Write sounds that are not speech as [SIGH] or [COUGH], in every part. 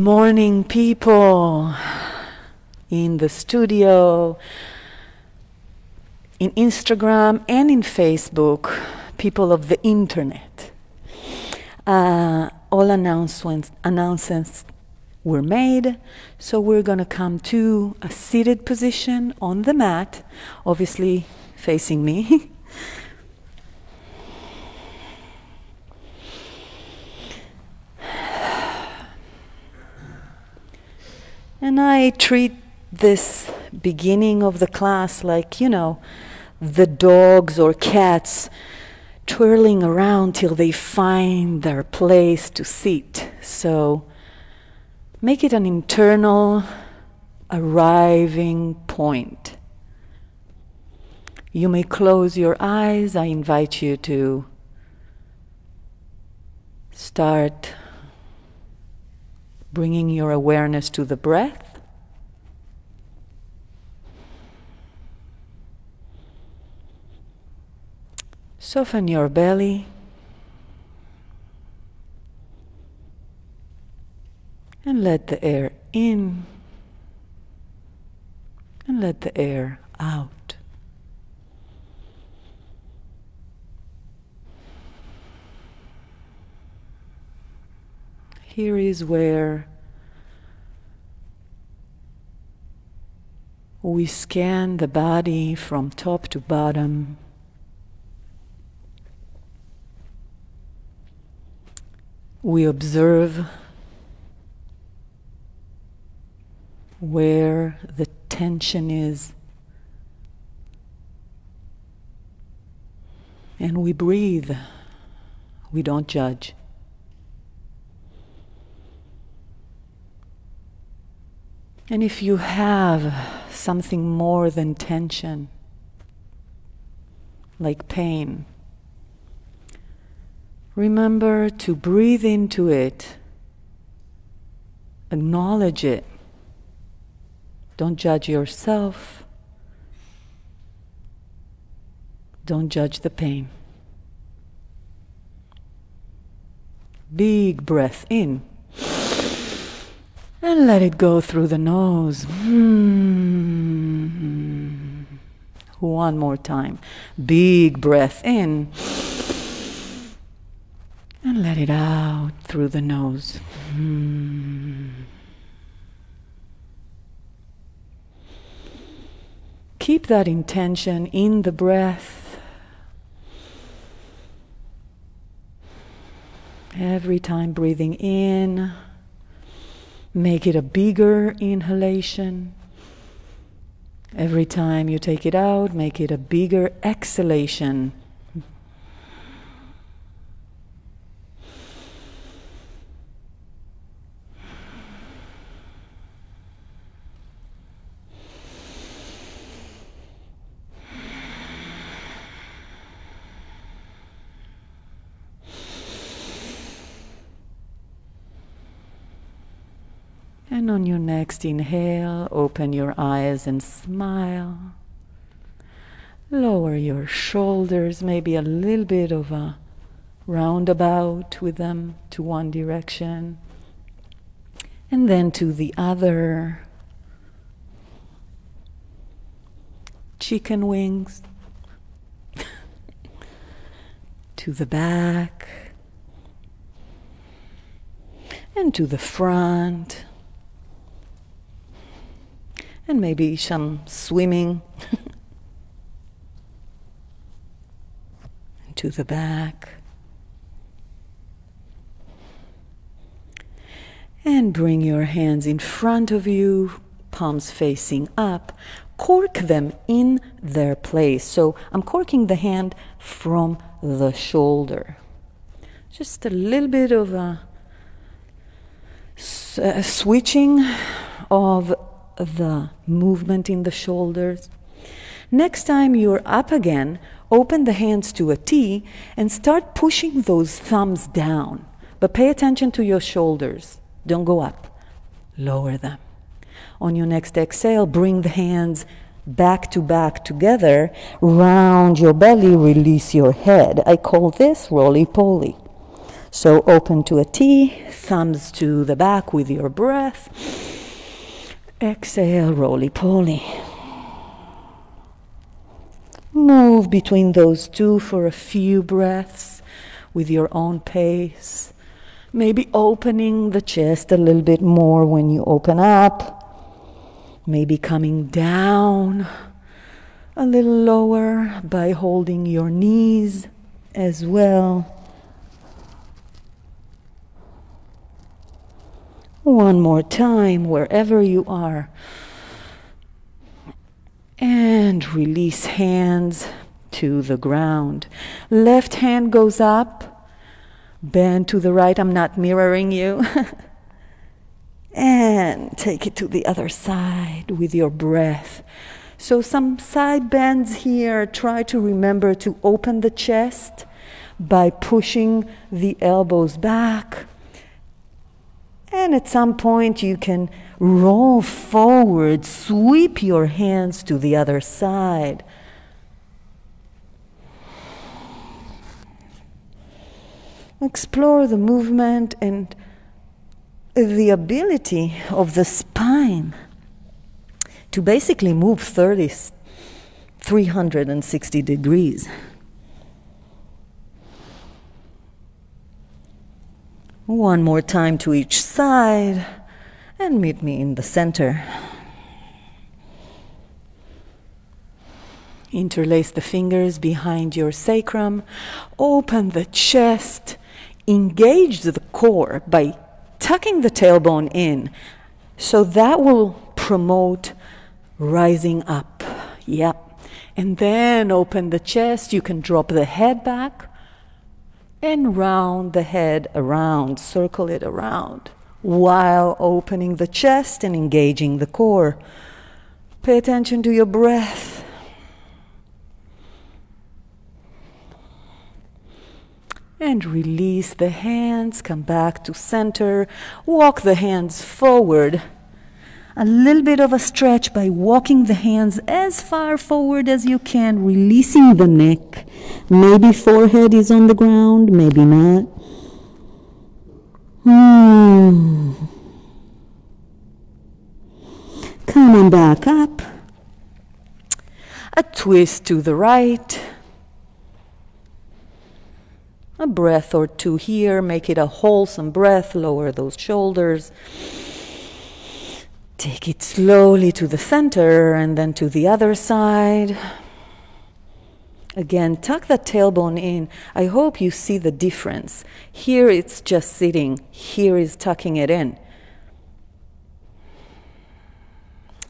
morning, people in the studio, in Instagram, and in Facebook, people of the internet. Uh, all announcements, announcements were made, so we're going to come to a seated position on the mat, obviously facing me. [LAUGHS] And I treat this beginning of the class like, you know, the dogs or cats twirling around till they find their place to sit. So make it an internal arriving point. You may close your eyes. I invite you to start bringing your awareness to the breath. Soften your belly. And let the air in and let the air out. Here is where we scan the body from top to bottom. We observe where the tension is. And we breathe. We don't judge. And if you have something more than tension, like pain, remember to breathe into it, acknowledge it. Don't judge yourself. Don't judge the pain. Big breath in. And let it go through the nose. Mm. One more time. Big breath in. And let it out through the nose. Mm. Keep that intention in the breath. Every time breathing in. Make it a bigger inhalation. Every time you take it out, make it a bigger exhalation. And on your next. Inhale, open your eyes and smile. Lower your shoulders, maybe a little bit of a roundabout with them to one direction. And then to the other. Chicken wings. [LAUGHS] To the back. And to the front and maybe some swimming [LAUGHS] to the back. And bring your hands in front of you, palms facing up. Cork them in their place. So I'm corking the hand from the shoulder. Just a little bit of a, a uh, switching of the movement in the shoulders. Next time you're up again, open the hands to a T and start pushing those thumbs down. But pay attention to your shoulders. Don't go up. Lower them. On your next exhale, bring the hands back to back together, round your belly, release your head. I call this roly poly. So open to a T, thumbs to the back with your breath. Exhale, roly poly. Move between those two for a few breaths with your own pace. Maybe opening the chest a little bit more when you open up. Maybe coming down a little lower by holding your knees as well. One more time, wherever you are. And release hands to the ground. Left hand goes up, bend to the right. I'm not mirroring you. [LAUGHS] and take it to the other side with your breath. So, some side bends here. Try to remember to open the chest by pushing the elbows back. And at some point, you can roll forward, sweep your hands to the other side. Explore the movement and the ability of the spine to basically move 30, 360 degrees. One more time to each side and meet me in the center. Interlace the fingers behind your sacrum, open the chest, engage the core by tucking the tailbone in. So that will promote rising up. Yep. And then open the chest. You can drop the head back and round the head around, circle it around while opening the chest and engaging the core. Pay attention to your breath. And release the hands, come back to center, walk the hands forward a little bit of a stretch by walking the hands as far forward as you can, releasing the neck. Maybe forehead is on the ground, maybe not. Hmm. Coming back up. A twist to the right. A breath or two here. Make it a wholesome breath. Lower those shoulders. Take it slowly to the center and then to the other side. Again, tuck the tailbone in. I hope you see the difference. Here it's just sitting, here is tucking it in.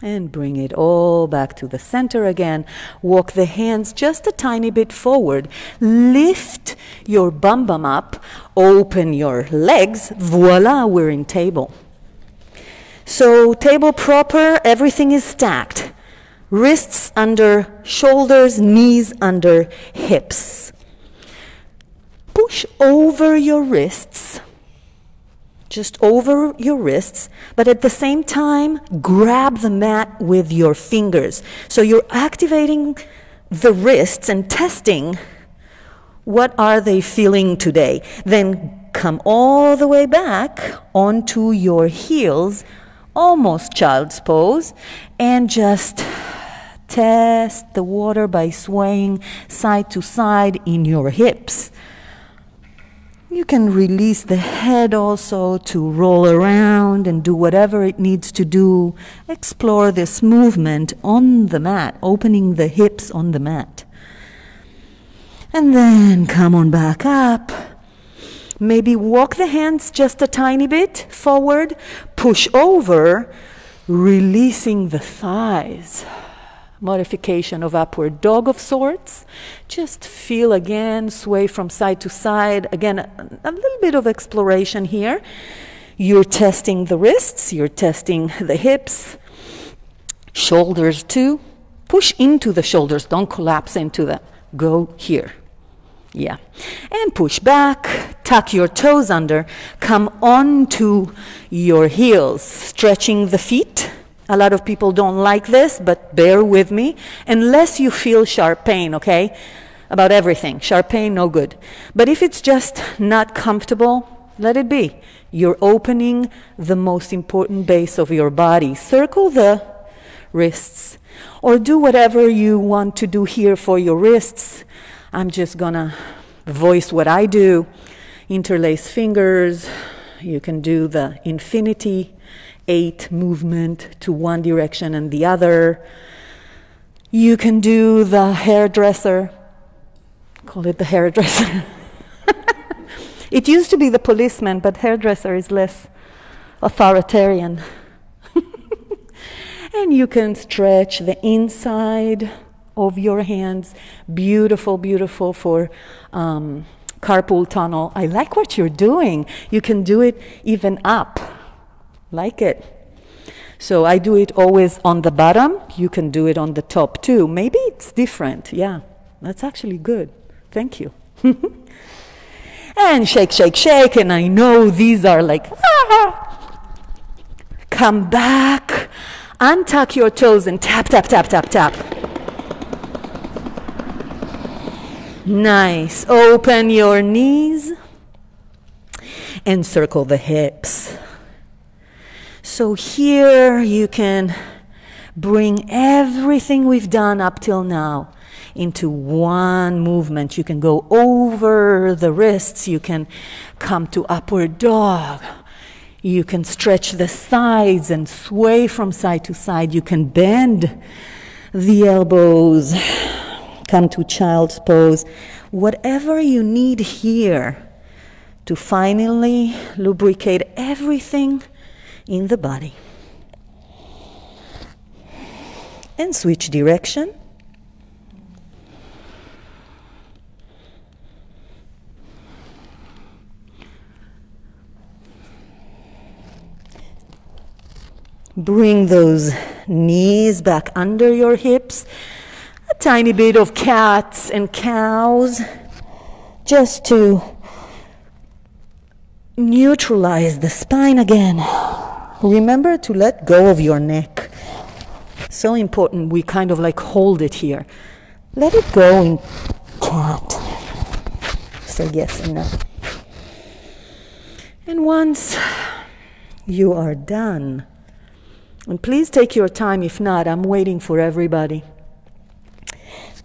And bring it all back to the center again. Walk the hands just a tiny bit forward. Lift your bum bum up. Open your legs. Voila, we're in table. So, table proper, everything is stacked. Wrists under shoulders, knees under hips. Push over your wrists, just over your wrists, but at the same time, grab the mat with your fingers. So you're activating the wrists and testing what are they feeling today. Then come all the way back onto your heels almost child's pose, and just test the water by swaying side to side in your hips. You can release the head also to roll around and do whatever it needs to do. Explore this movement on the mat, opening the hips on the mat. And then come on back up. Maybe walk the hands just a tiny bit forward, push over, releasing the thighs. Modification of upward dog of sorts. Just feel again, sway from side to side. Again, a, little bit of exploration here. You're testing the wrists, you're testing the hips, shoulders too. Push into the shoulders, don't collapse into them. Go here. Yeah. And push back, tuck your toes under, come onto your heels, stretching the feet. A lot of people don't like this, but bear with me. Unless you feel sharp pain, okay? about everything. Sharp pain, no good. But if it's just not comfortable, let it be. You're opening the most important base of your body. Circle the wrists or do whatever you want to do here for your wrists. I'm just gonna voice what I do. Interlace fingers. You can do the infinity eight movement to one direction and the other. You can do the hairdresser. Call it the hairdresser. [LAUGHS] it used to be the policeman, but hairdresser is less authoritarian. [LAUGHS] and you can stretch the inside of your hands. Beautiful, beautiful for um, carpal tunnel. I like what you're doing. You can do it even up. Like it. So I do it always on the bottom. You can do it on the top too. Maybe it's different. Yeah, that's actually good. Thank you. [LAUGHS] and shake, shake, shake. And I know these are like, ah. come back, untuck your toes and tap, tap, tap, tap, tap. Nice. Open your knees and circle the hips. So here you can bring everything we've done up till now into one movement. You can go over the wrists, you can come to upward dog. You can stretch the sides and sway from side to side. You can bend the elbows, come to child's pose. Whatever you need here to finally lubricate everything in the body. And switch direction. Bring those knees back under your hips. A tiny bit of cats and cows just to neutralize the spine again. Remember to let go of your neck. So important, we kind of like hold it here. Let it go in cat. Say yes and no. And once you are done, and please take your time, if not, I'm waiting for everybody.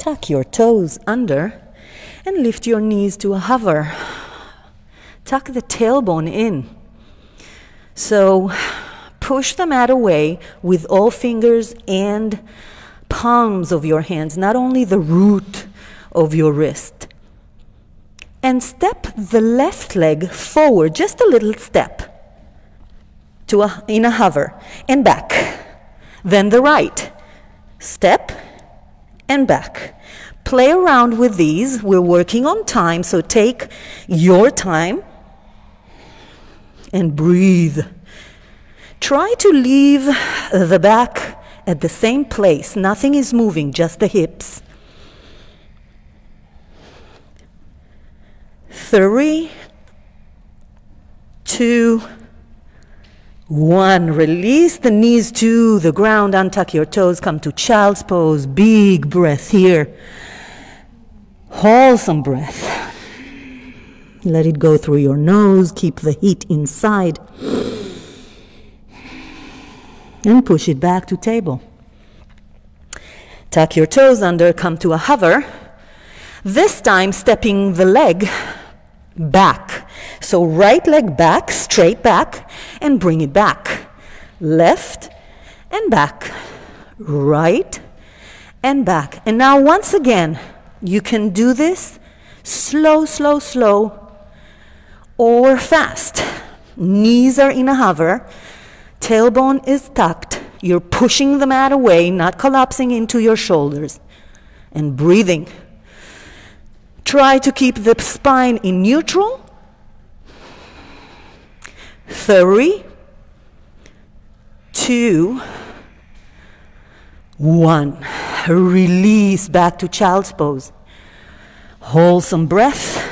Tuck your toes under and lift your knees to a hover. Tuck the tailbone in. So push the mat away with all fingers and palms of your hands, not only the root of your wrist. And step the left leg forward, just a little step, to a, in a hover, and back. Then the right. Step and back. Play around with these. We're working on time, so take your time and breathe. Try to leave the back at the same place. Nothing is moving, just the hips. Three, two, one. Release the knees to the ground, untuck your toes, come to child's pose. Big breath here. Wholesome breath. Let it go through your nose, keep the heat inside and push it back to table. Tuck your toes under, come to a hover. This time, stepping the leg back. So, right leg back, straight back, and bring it back. Left and back. Right and back. And now, once again, you can do this slow, slow, slow, or fast. Knees are in a hover tailbone is tucked. You're pushing the mat away, not collapsing into your shoulders, and breathing. Try to keep the spine in neutral. Three, two, one. Release back to child's pose. Hold some breath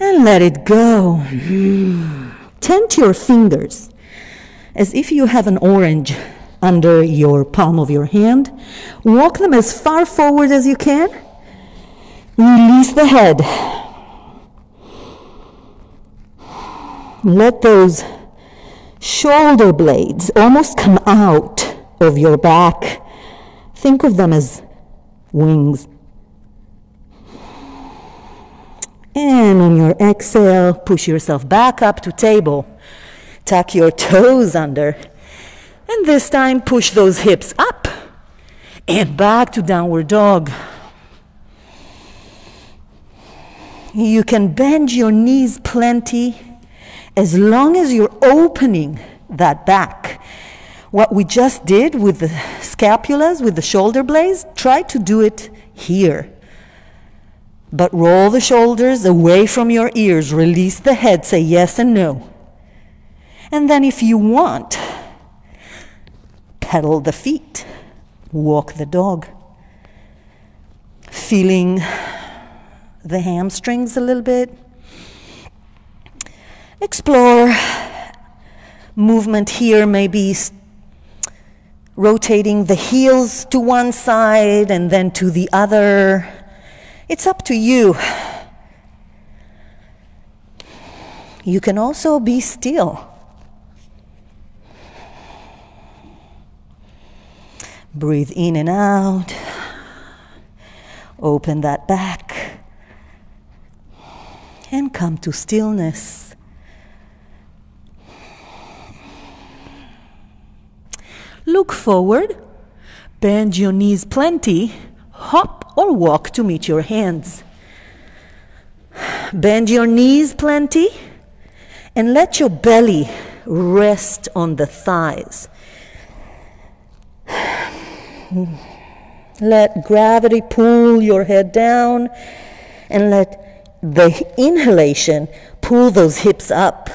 and let it go. Tent your fingers as if you have an orange under your palm of your hand. Walk them as far forward as you can. Release the head. Let those shoulder blades almost come out of your back. Think of them as wings. And on your exhale, push yourself back up to table. Tuck your toes under. And this time, push those hips up and back to downward dog. You can bend your knees plenty as long as you're opening that back. What we just did with the scapulas, with the shoulder blades, try to do it here. But roll the shoulders away from your ears, release the head, say yes and no. And then, if you want, pedal the feet, walk the dog, feeling the hamstrings a little bit. Explore movement here, maybe rotating the heels to one side and then to the other. It's up to you. You can also be still. Breathe in and out. Open that back. And come to stillness. Look forward. Bend your knees plenty. Hop or walk to meet your hands. Bend your knees plenty and let your belly rest on the thighs. Let gravity pull your head down and let the inhalation pull those hips up.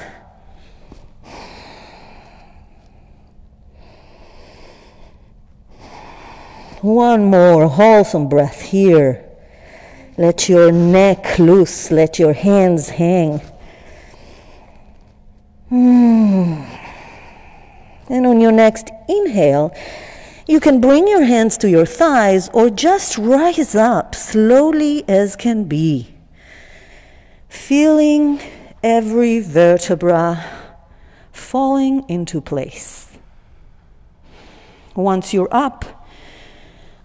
One more wholesome breath here. Let your neck loose, let your hands hang. Mm. And on your next inhale, you can bring your hands to your thighs or just rise up slowly as can be, feeling every vertebra falling into place. Once you're up,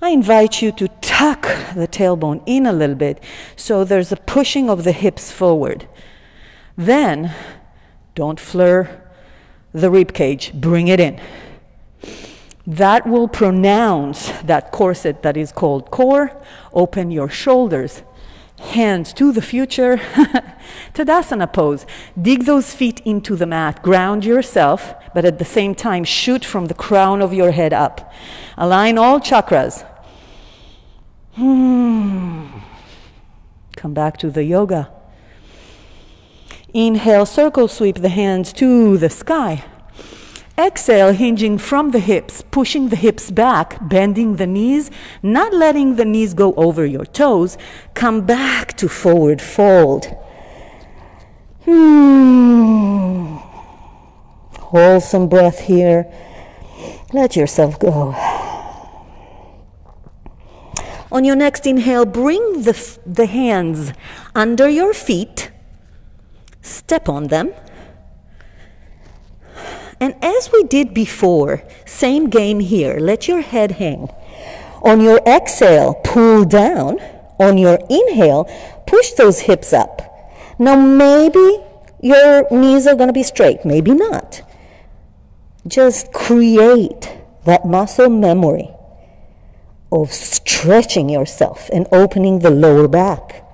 I invite you to tuck the tailbone in a little bit so there's a pushing of the hips forward. Then, don't flare the rib cage, bring it in. That will pronounce that corset that is called core. Open your shoulders, hands to the future. [LAUGHS] Tadasana pose. Dig those feet into the mat. Ground yourself, but at the same time, shoot from the crown of your head up. Align all chakras. [SIGHS] Come back to the yoga. Inhale, circle sweep the hands to the sky. Exhale, hinging from the hips, pushing the hips back, bending the knees, not letting the knees go over your toes. Come back to forward fold. Hmm. Hold some breath here. Let yourself go. On your next inhale, bring the, the hands under your feet, step on them. And as we did before, same game here. Let your head hang. On your exhale, pull down. On your inhale, push those hips up. Now, maybe your knees are going to be straight, maybe not. Just create that muscle memory of stretching yourself and opening the lower back.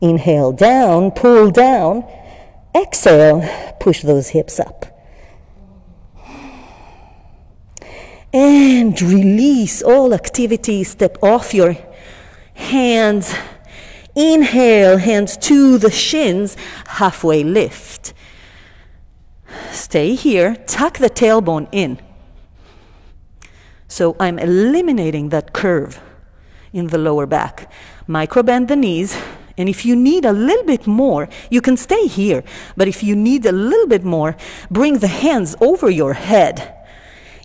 Inhale down, pull down. Exhale, push those hips up. And release all activity. Step off your hands. Inhale, hands to the shins, halfway lift. Stay here, tuck the tailbone in. So I'm eliminating that curve in the lower back. Micro bend the knees, and if you need a little bit more, you can stay here. But if you need a little bit more, bring the hands over your head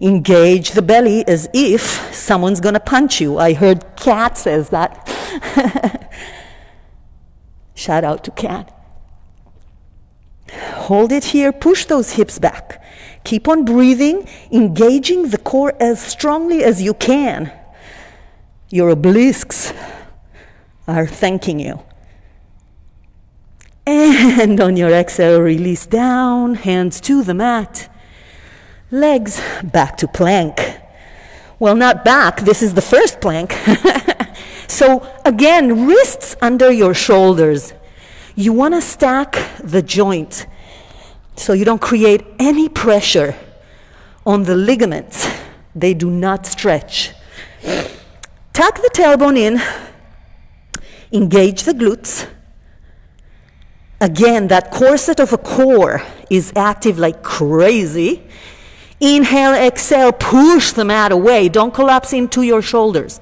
Engage the belly as if someone's to punch you. I heard Cat says that. [LAUGHS] Shout out to Cat. Hold it here, push those hips back. Keep on breathing, engaging the core as strongly as you can. Your obelisks are thanking you. And on your exhale, release down, hands to the mat. Legs back to plank. Well, not back, this is the first plank. [LAUGHS] so, again, wrists under your shoulders. You want to stack the joint so you don't create any pressure on the ligaments. They do not stretch. Tuck the tailbone in, engage the glutes. Again, that corset of a core is active like crazy. Inhale, exhale, push the mat away. Don't collapse into your shoulders.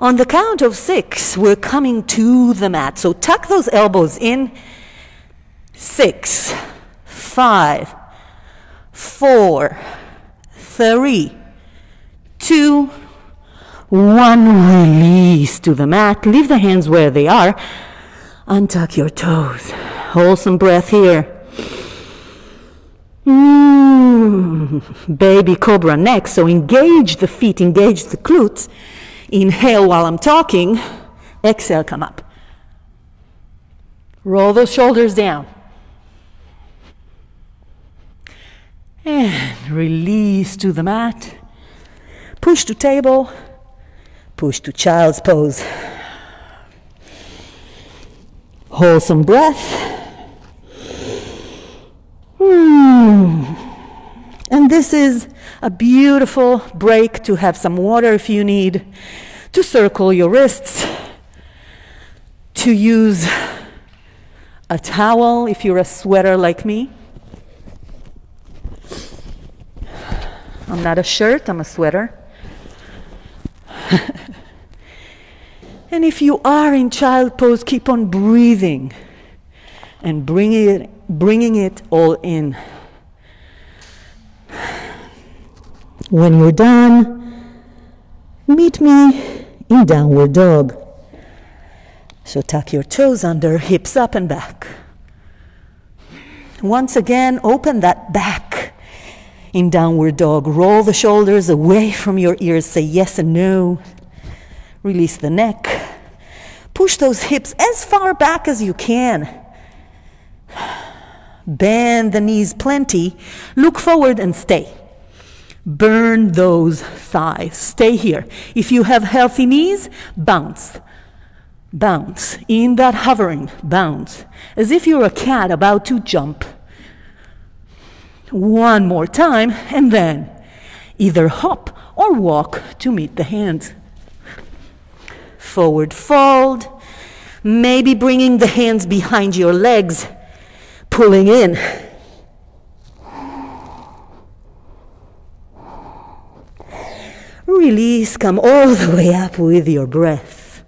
On the count of six, we're coming to the mat. So tuck those elbows in. Six, five, four, three, two, one. Release to the mat. Leave the hands where they are. Untuck your toes. Hold some breath here. Mm, baby cobra next. So engage the feet, engage the glutes. Inhale while I'm talking. Exhale, come up. Roll those shoulders down. And release to the mat. Push to table. Push to child's pose. Hold some breath. Hmm. And this is a beautiful break to have some water if you need, to circle your wrists, to use a towel if you're a sweater like me. I'm not a shirt, I'm a sweater. [LAUGHS] and if you are in child pose, keep on breathing and bringing it, bringing it all in. When you're done, meet me in downward dog. So tuck your toes under, hips up and back. Once again, open that back in downward dog. Roll the shoulders away from your ears. Say yes and no. Release the neck. Push those hips as far back as you can. Bend the knees plenty. Look forward and stay. Burn those thighs. Stay here. If you have healthy knees, bounce. Bounce. In that hovering, bounce. As if you're a cat about to jump. One more time, and then either hop or walk to meet the hands. Forward fold. Maybe bringing the hands behind your legs, pulling in. Release, come all the way up with your breath.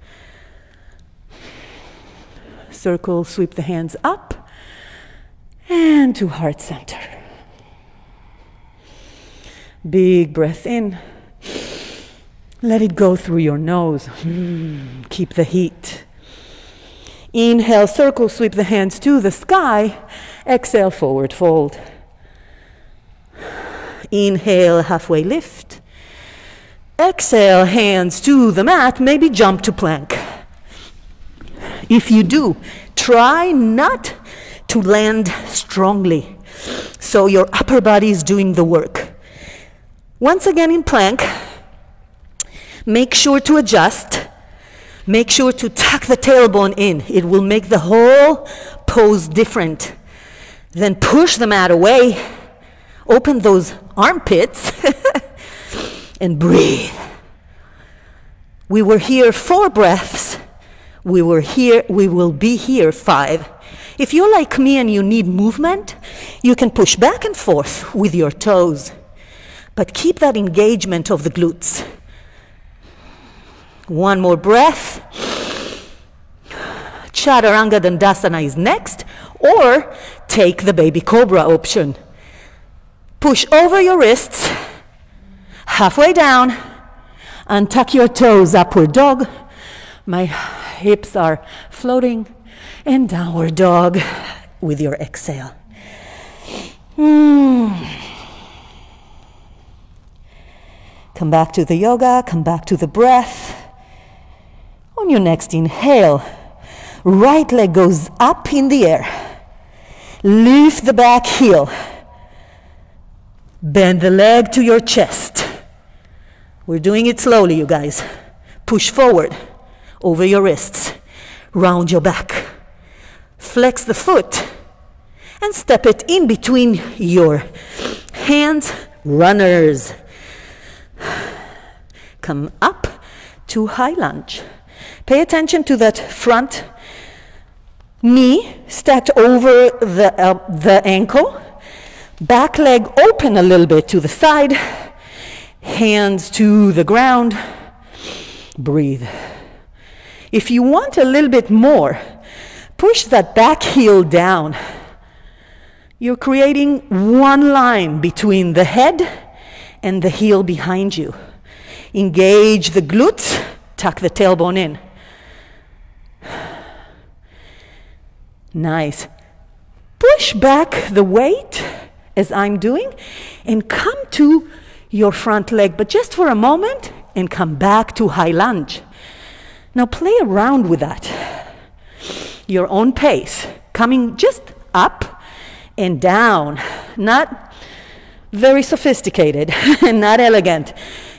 Circle, sweep the hands up and to heart center. Big breath in. Let it go through your nose. Mm, keep the heat. Inhale, circle, sweep the hands to the sky. Exhale, forward fold. Inhale, halfway lift. Exhale, hands to the mat, maybe jump to plank. If you do, try not to land strongly so your upper body is doing the work. Once again in plank, make sure to adjust. Make sure to tuck the tailbone in. It will make the whole pose different. Then push the mat away. Open those armpits. [LAUGHS] and breathe. We were here four breaths. We were here, we will be here five. If you're like me and you need movement, you can push back and forth with your toes. But keep that engagement of the glutes. One more breath. Chaturanga Dandasana is next, Or take the baby cobra option. Push over your wrists, halfway down, and tuck your toes, upward dog. My hips are floating, and downward dog with your exhale. Mm. Come back to the yoga, come back to the breath. On your next inhale, right leg goes up in the air. Lift the back heel. Bend the leg to your chest. We're doing it slowly, you guys. Push forward over your wrists. Round your back. Flex the foot and step it in between your hands, runners. Come up to high lunge. Pay attention to that front knee stacked over the, uh, the ankle. Back leg open a little bit to the side. Hands to the ground. Breathe. If you want a little bit more, push that back heel down. You're creating one line between the head and the heel behind you. Engage the glutes, tuck the tailbone in. Nice. Push back the weight as I'm doing and come to your front leg, but just for a moment and come back to high lunge. Now play around with that. Your own pace, coming just up and down, not very sophisticated, [LAUGHS] and not elegant,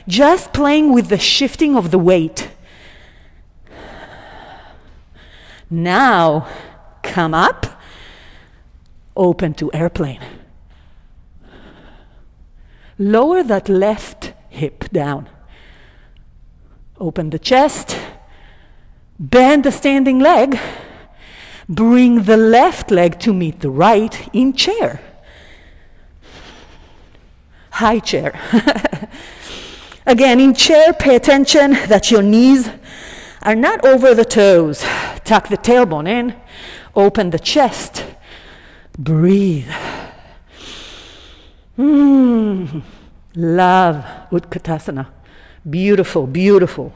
just playing with the shifting of the weight. Now, come up, open to airplane. Lower that left hip down. Open the chest, bend the standing leg, bring the left leg to meet the right in chair. High chair. [LAUGHS] Again, in chair, pay attention that your knees are not over the toes. Tuck the tailbone in, open the chest, breathe. Mm, love Utkatasana. Beautiful, beautiful.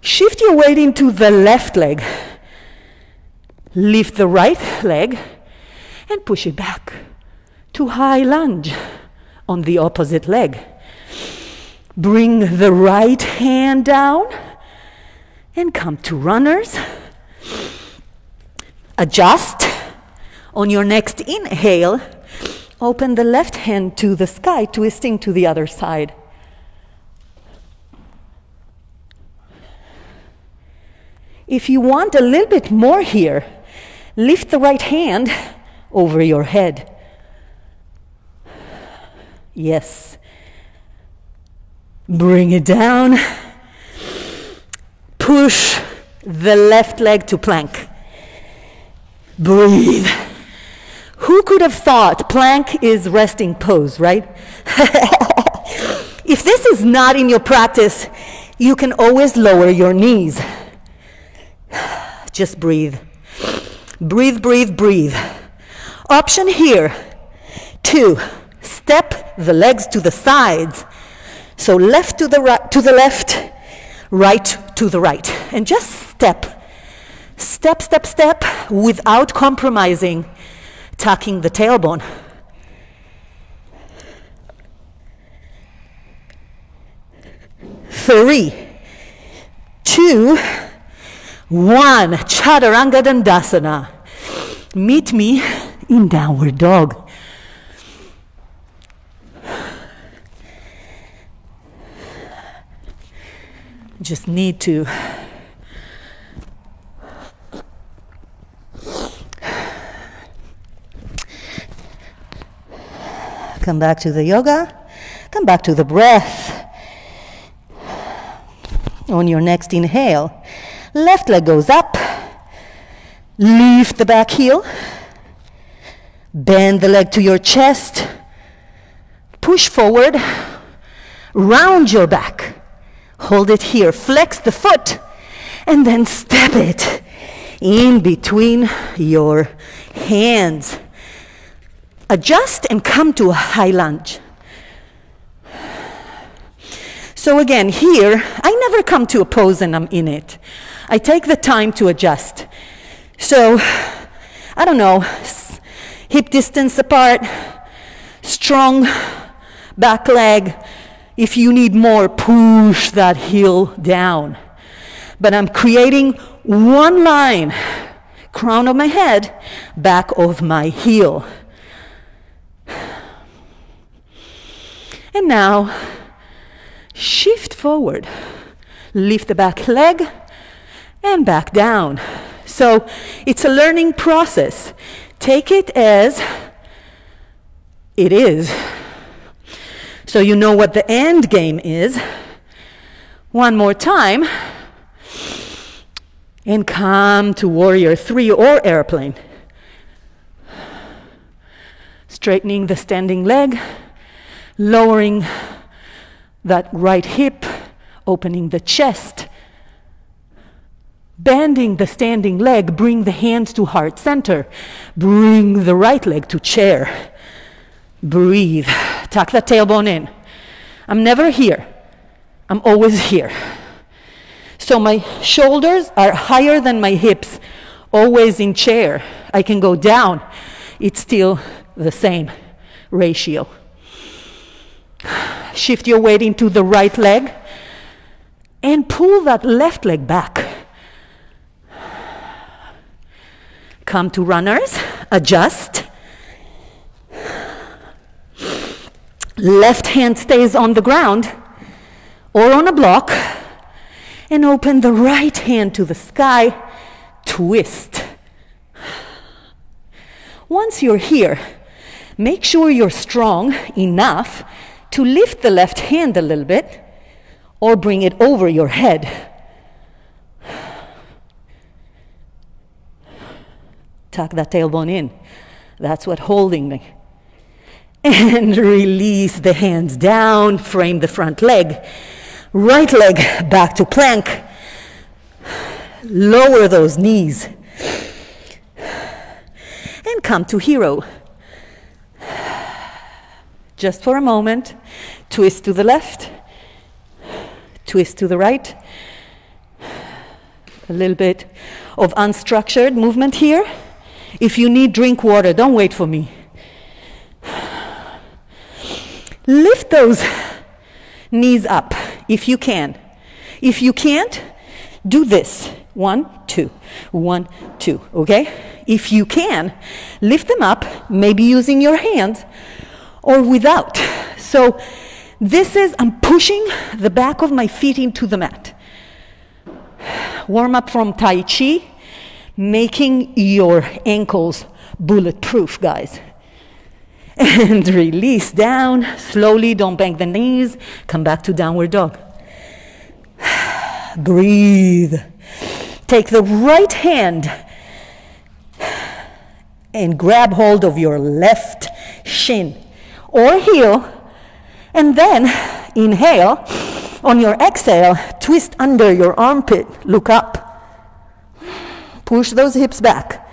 Shift your weight into the left leg. Lift the right leg and push it back to high lunge on the opposite leg. Bring the right hand down and come to runners. Adjust. On your next inhale, open the left hand to the sky, twisting to the other side. If you want a little bit more here, lift the right hand over your head. Yes. Bring it down. Push the left leg to plank. Breathe. Who could have thought plank is resting pose, right? [LAUGHS] if this is not in your practice, you can always lower your knees. [SIGHS] Just breathe. Breathe, breathe, breathe. Option here two, step the legs to the sides. So left to the right, to the left, right to the right. And just step. Step, step, step without compromising, tucking the tailbone. Three, two, one. Chaturanga Dandasana. Meet me in downward dog. Just need to come back to the yoga, come back to the breath. On your next inhale, left leg goes up, lift the back heel, bend the leg to your chest, push forward, round your back. Hold it here. Flex the foot and then step it in between your hands. Adjust and come to a high lunge. So again, here, I never come to a pose and I'm in it. I take the time to adjust. So, I don't know, hip distance apart, strong back leg. If you need more, push that heel down. But I'm creating one line, crown of my head, back of my heel. And now, shift forward. Lift the back leg and back down. So it's a learning process. Take it as it is. So you know what the end game is. One more time. And come to warrior three or airplane. Straightening the standing leg, lowering that right hip, opening the chest, bending the standing leg, bring the hand to heart center, bring the right leg to chair. Breathe. Tuck the tailbone in. I'm never here. I'm always here. So my shoulders are higher than my hips, always in chair. I can go down. It's still the same ratio. Shift your weight into the right leg and pull that left leg back. Come to runners, adjust. Left hand stays on the ground or on a block and open the right hand to the sky, twist. Once you're here, make sure you're strong enough to lift the left hand a little bit or bring it over your head. Tuck that tailbone in. That's what holding me. And [LAUGHS] release the hands down, frame the front leg. Right leg back to plank. Lower those knees. And come to hero. Just for a moment. Twist to the left. Twist to the right. A little bit of unstructured movement here. If you need drink water, don't wait for me. Lift those knees up if you can. If you can't, do this. One, two, one, two, okay? If you can, lift them up, maybe using your hands or without. So this is, I'm pushing the back of my feet into the mat. Warm up from Tai Chi, making your ankles bulletproof, guys. And [LAUGHS] release down slowly, don't bang the knees. Come back to downward dog. [SIGHS] Breathe. Take the right hand and grab hold of your left shin or heel, and then inhale. On your exhale, twist under your armpit, look up. Push those hips back.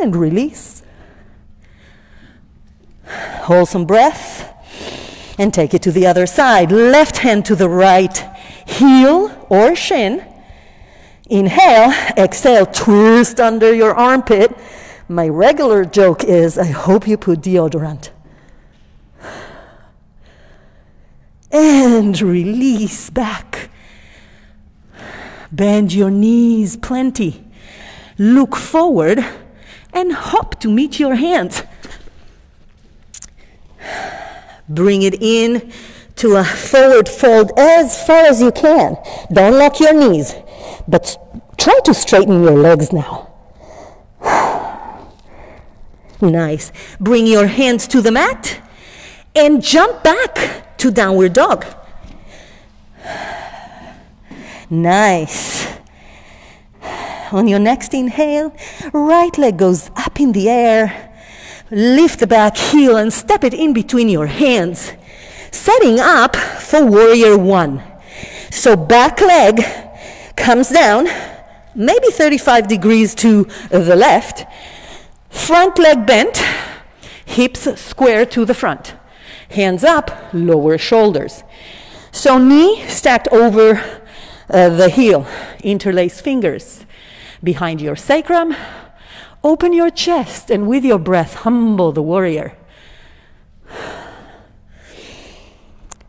And release. Hold some breath and take it to the other side. Left hand to the right heel or shin. Inhale, exhale, twist under your armpit. My regular joke is I hope you put deodorant. And release back. Bend your knees plenty. Look forward and hop to meet your hands. Bring it in to a forward fold as far as you can. Don't lock your knees, but try to straighten your legs now. Nice. Bring your hands to the mat and jump back to downward dog. Nice. On your next inhale, right leg goes up in the air. Lift the back heel and step it in between your hands, setting up for warrior one. So back leg comes down, maybe 35 degrees to the left. Front leg bent, hips square to the front. Hands up, lower shoulders. So knee stacked over uh, the heel, interlace fingers behind your sacrum. Open your chest and with your breath, humble the warrior.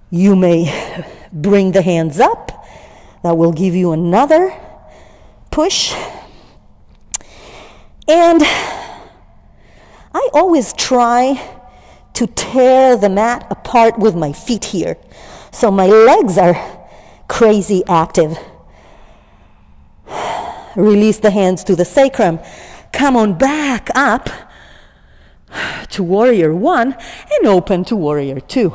You may bring the hands up. That will give you another push. And I always try to tear the mat apart with my feet here. So my legs are crazy active. [SIGHS] Release the hands to the sacrum. Come on back up to warrior one and open to warrior two.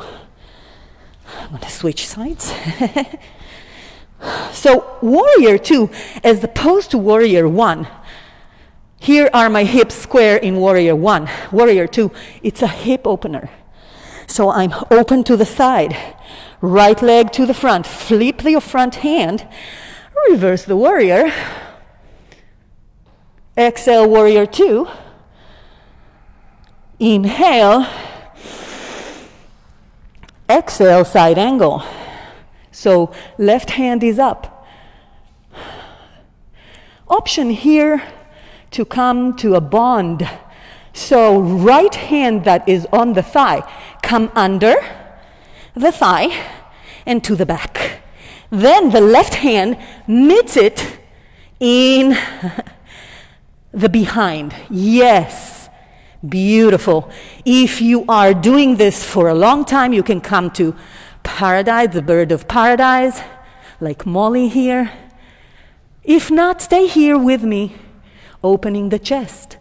I'm going to switch sides. [LAUGHS] so, warrior two, as opposed to warrior one, here are my hips square in warrior one. Warrior two, it's a hip opener. So I'm open to the side, right leg to the front, flip your front hand, reverse the warrior. Exhale, warrior two. Inhale, Exhale, side angle. So left hand is up. Option here to come to a bond. So right hand that is on the thigh, come under the thigh and to the back. Then the left hand meets it in [LAUGHS] the behind. Yes. Beautiful. If you are doing this for a long time, you can come to paradise, the bird of paradise, like Molly here. If not, stay here with me, opening the chest.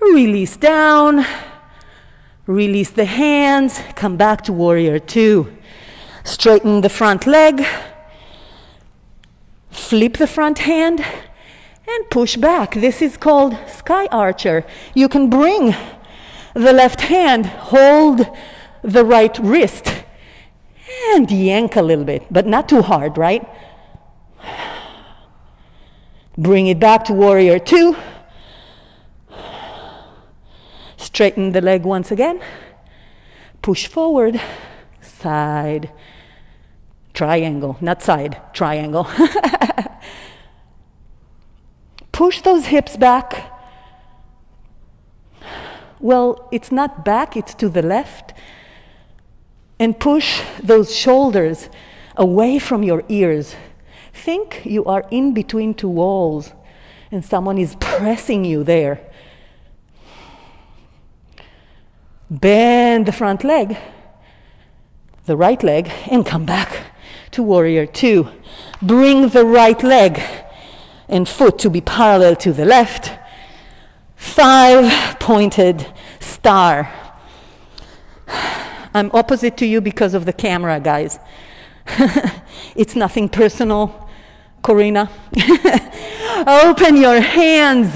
Release down, release the hands, come back to warrior two. Straighten the front leg, flip the front hand, and push back. This is called sky archer. You can bring the left hand, hold the right wrist, and yank a little bit, but not too hard, right? Bring it back to warrior two. Straighten the leg once again. Push forward, side, triangle, not side, triangle. [LAUGHS] Push those hips back. Well, it's not back, it's to the left. And push those shoulders away from your ears. Think you are in between two walls and someone is pressing you there. Bend the front leg, the right leg, and come back to warrior two. Bring the right leg and foot to be parallel to the left. Five pointed star. I'm opposite to you because of the camera, guys. [LAUGHS] it's nothing personal, Corina. [LAUGHS] Open your hands.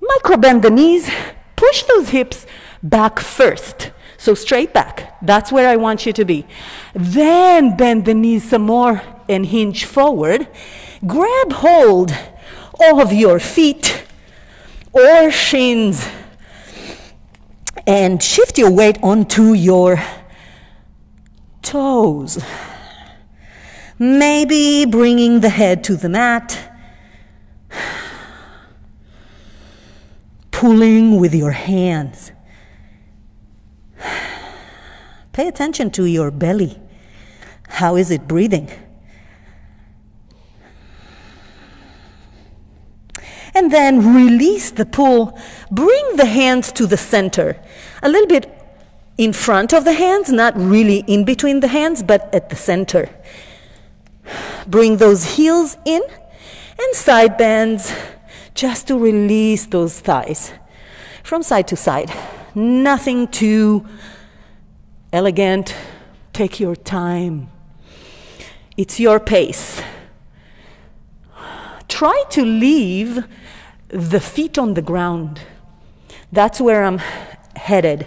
Micro bend the knees. Push those hips back first. So straight back. That's where I want you to be. Then bend the knees some more and hinge forward. Grab hold of your feet or shins and shift your weight onto your toes. Maybe bringing the head to the mat. Pulling with your hands. Pay attention to your belly. How is it breathing? and then release the pull. Bring the hands to the center, a little bit in front of the hands, not really in between the hands, but at the center. Bring those heels in and side bends just to release those thighs from side to side. Nothing too elegant. Take your time. It's your pace. Try to leave the feet on the ground. That's where I'm headed.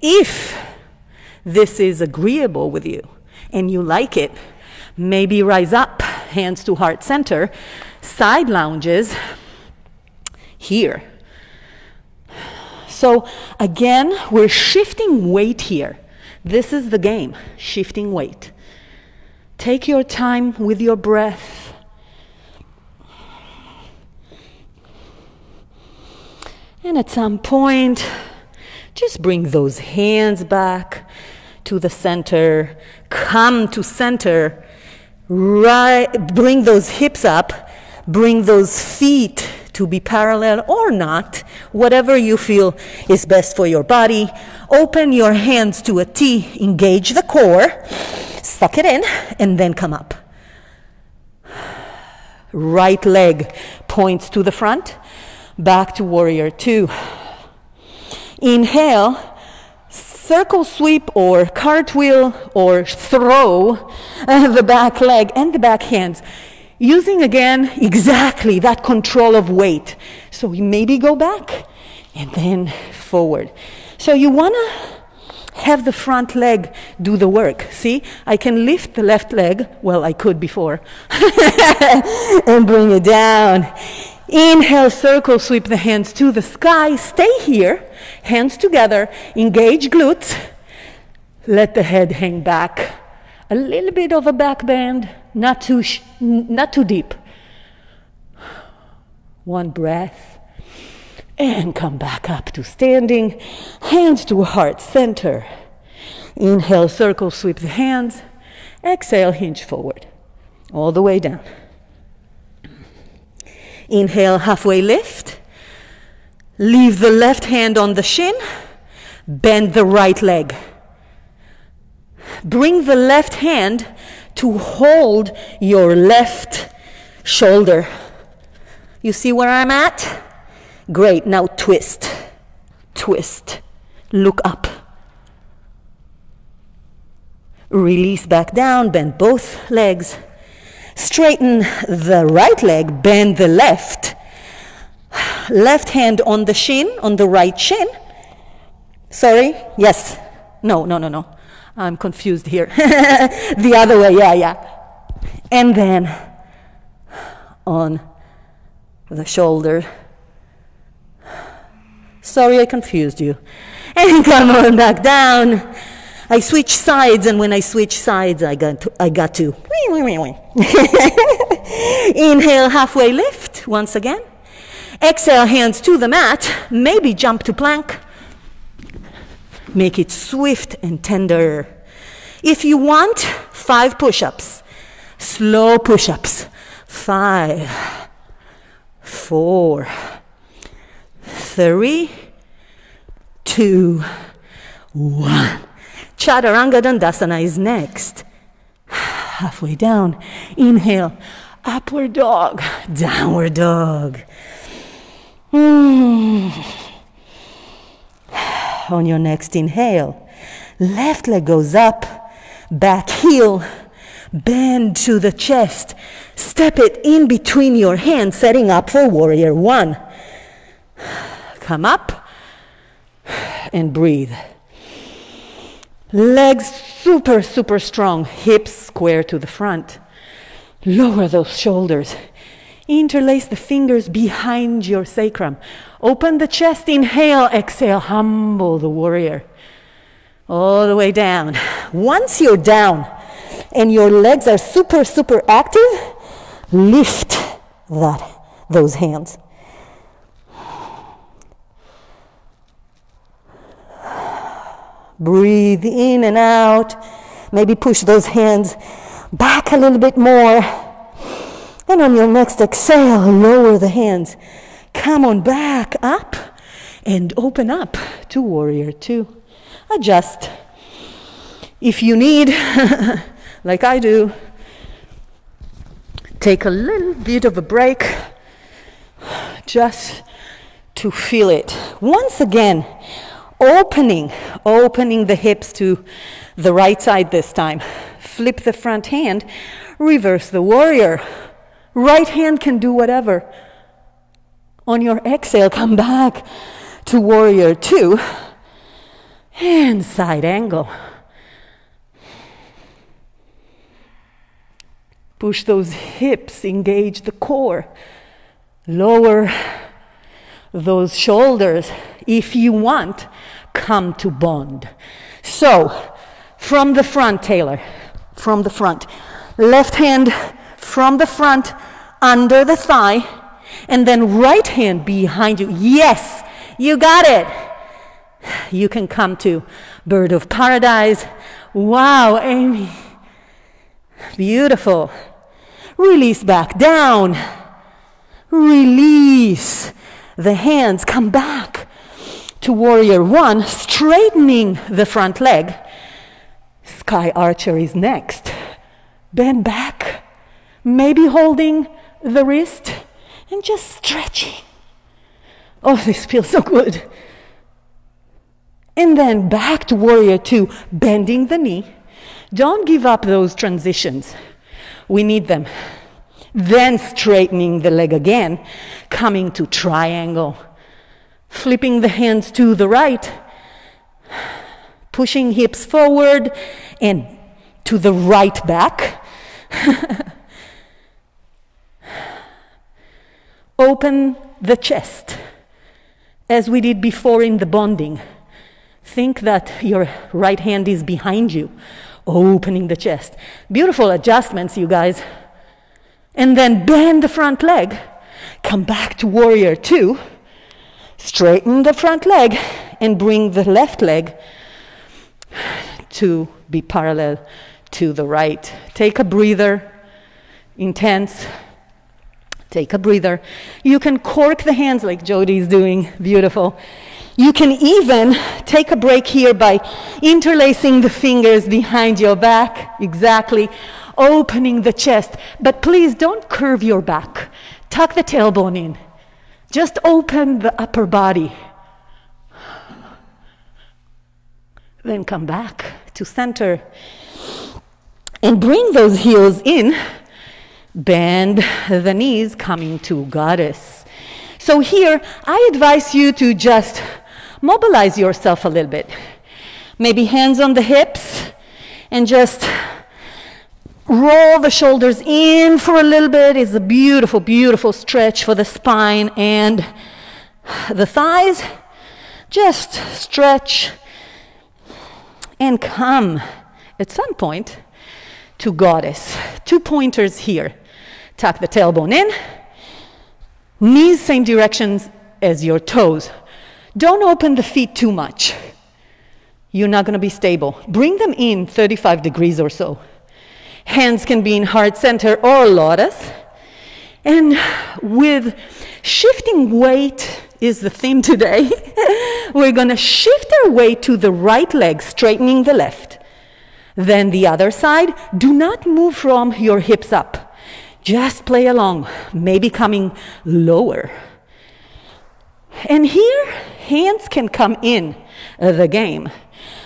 If this is agreeable with you and you like it, Maybe rise up, hands to heart center, side lunges here. So again, we're shifting weight here. This is the game, shifting weight. Take your time with your breath. And at some point, just bring those hands back to the center. Come to center. Right, bring those hips up. Bring those feet to be parallel or not, whatever you feel is best for your body. Open your hands to a T, engage the core, suck it in, and then come up. Right leg points to the front, back to warrior two. Inhale, circle sweep or cartwheel or throw [LAUGHS] the back leg and the back hands using again exactly that control of weight. So we maybe go back and then forward. So you want to have the front leg do the work. See, I can lift the left leg, well, I could before, [LAUGHS] and bring it down. Inhale, circle, sweep the hands to the sky. Stay here, hands together, engage glutes. Let the head hang back. A little bit of a back bend not too, not too deep. One breath. And come back up to standing. Hands to heart center. Inhale, circle, sweep the hands. Exhale, hinge forward. All the way down. Inhale, halfway lift. Leave the left hand on the shin. Bend the right leg. Bring the left hand to hold your left shoulder. You see where I'm at? Great. Now twist. Twist. Look up. Release back down, bend both legs. Straighten the right leg, bend the left. Left hand on the shin, on the right shin. Sorry? Yes. No, no, no, no. I'm confused here. [LAUGHS] the other way, yeah, yeah. And then on the shoulder. Sorry, I confused you. [LAUGHS] And come on back down. I switch sides, and when I switch sides, I got to, I got to. [LAUGHS] Inhale, halfway lift once again. Exhale, hands to the mat. Maybe jump to plank. Make it swift and tender. If you want, five push ups. Slow push ups. Five, four, three, two, one. Chaturanga Dandasana is next. [SIGHS] Halfway down. Inhale. Upward dog. Downward dog. Mm [SIGHS] on your next inhale. Left leg goes up, back heel, bend to the chest. Step it in between your hands, setting up for warrior one. [SIGHS] Come up and breathe. Legs super, super strong, hips square to the front. Lower those shoulders. Interlace the fingers behind your sacrum. Open the chest, inhale, exhale, humble the warrior. All the way down. Once you're down and your legs are super, super active, lift that, those hands. Breathe in and out. Maybe push those hands back a little bit more. And on your next exhale, lower the hands. Come on back up and open up to warrior two. Adjust. If you need, [LAUGHS] like I do, take a little bit of a break just to feel it. Once again, opening, opening the hips to the right side this time. Flip the front hand, reverse the warrior. Right hand can do whatever. On your exhale, come back to warrior two and side angle. Push those hips, engage the core. Lower those shoulders. If you want, come to bond. So, from the front, Taylor, from the front. Left hand from the front, under the thigh, and then right hand behind you. Yes, you got it. You can come to bird of paradise. Wow, Amy. Beautiful. Release back down. Release. The hands come back to warrior one, straightening the front leg. Sky archer is next. Bend back, maybe holding the wrist and just stretching. Oh, this feels so good. And then back to warrior two, bending the knee. Don't give up those transitions. We need them. Then straightening the leg again, coming to triangle, flipping the hands to the right, pushing hips forward and to the right back. [LAUGHS] Open the chest as we did before in the bonding. Think that your right hand is behind you, opening the chest. Beautiful adjustments, you guys. And then bend the front leg. Come back to warrior two. Straighten the front leg and bring the left leg to be parallel to the right. Take a breather, intense. Take a breather. You can cork the hands like Jody's doing, beautiful. You can even take a break here by interlacing the fingers behind your back, exactly, opening the chest. But please don't curve your back. Tuck the tailbone in. Just open the upper body. Then come back to center and bring those heels in Bend the knees, coming to goddess. So here, I advise you to just mobilize yourself a little bit. Maybe hands on the hips and just roll the shoulders in for a little bit. It's a beautiful, beautiful stretch for the spine and the thighs. Just stretch and come at some point to goddess. Two pointers here. Tuck the tailbone in. Knees same directions as your toes. Don't open the feet too much. You're not going to be stable. Bring them in 35 degrees or so. Hands can be in heart center or lotus. And with shifting weight is the theme today. [LAUGHS] We're going to shift our weight to the right leg, straightening the left. Then the other side, do not move from your hips up. Just play along, maybe coming lower. And here, hands can come in the game.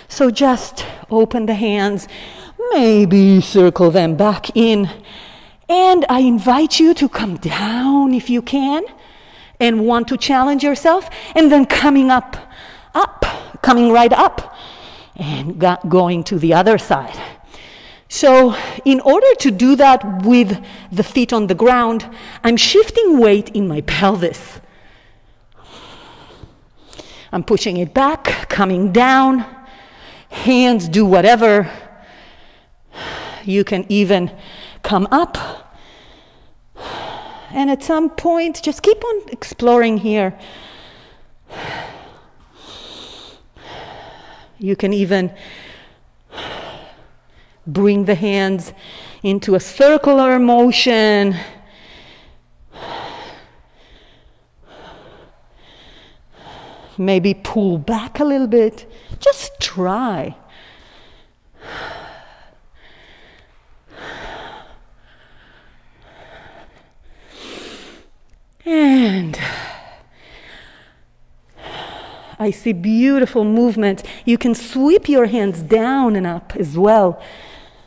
So just open the hands, maybe circle them back in. And I invite you to come down if you can and want to challenge yourself. And then coming up, up, coming right up and going to the other side. So, in order to do that with the feet on the ground, I'm shifting weight in my pelvis. I'm pushing it back, coming down. Hands do whatever. You can even come up. And at some point, just keep on exploring here. You can even Bring the hands into a circular motion. Maybe pull back a little bit. Just try. And I see beautiful movement. You can sweep your hands down and up as well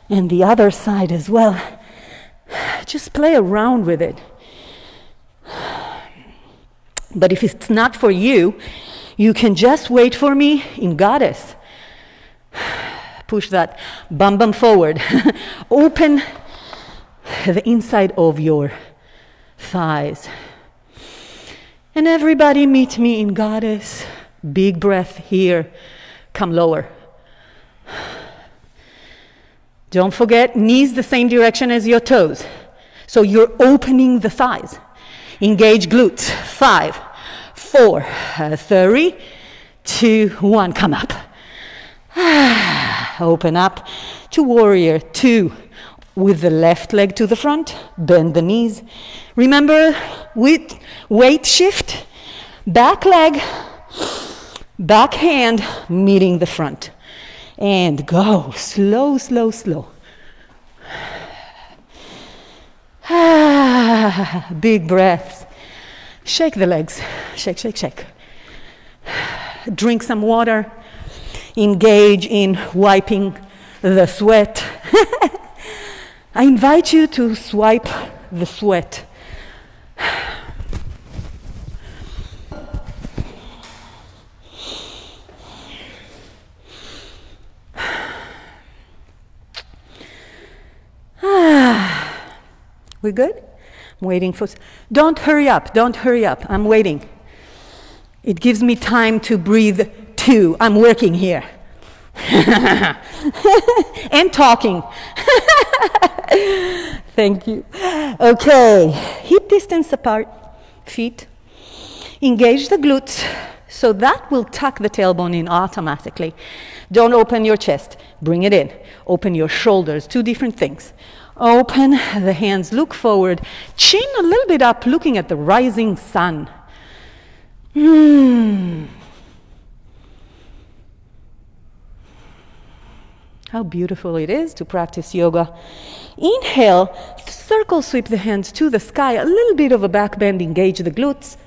and the other side as well. Just play around with it. But if it's not for you, you can just wait for me in Goddess. Push that bum bum forward. [LAUGHS] Open the inside of your thighs. And everybody meet me in goddess. Big breath here. Come lower. Don't forget, knees the same direction as your toes. So you're opening the thighs. Engage glutes. Five, four, three, two, one. Come up. [SIGHS] Open up to warrior two with the left leg to the front, bend the knees. Remember, with weight shift, back leg, back hand meeting the front. And go slow, slow, slow. [SIGHS] Big breaths. Shake the legs. Shake, shake, shake. Drink some water. Engage in wiping the sweat. [LAUGHS] I invite you to swipe the sweat. [SIGHS] we good? I'm waiting for. Don't hurry up. Don't hurry up. I'm waiting. It gives me time to breathe too. I'm working here. [LAUGHS] and talking. [LAUGHS] Thank you. Okay, hip distance apart, feet. Engage the glutes, so that will tuck the tailbone in automatically. Don't open your chest, bring it in. Open your shoulders, two different things. Open the hands, look forward, chin a little bit up, looking at the rising sun. Hmm. How beautiful it is to practice yoga. Inhale, circle sweep the hands to the sky, a little bit of a back bend, engage the glutes.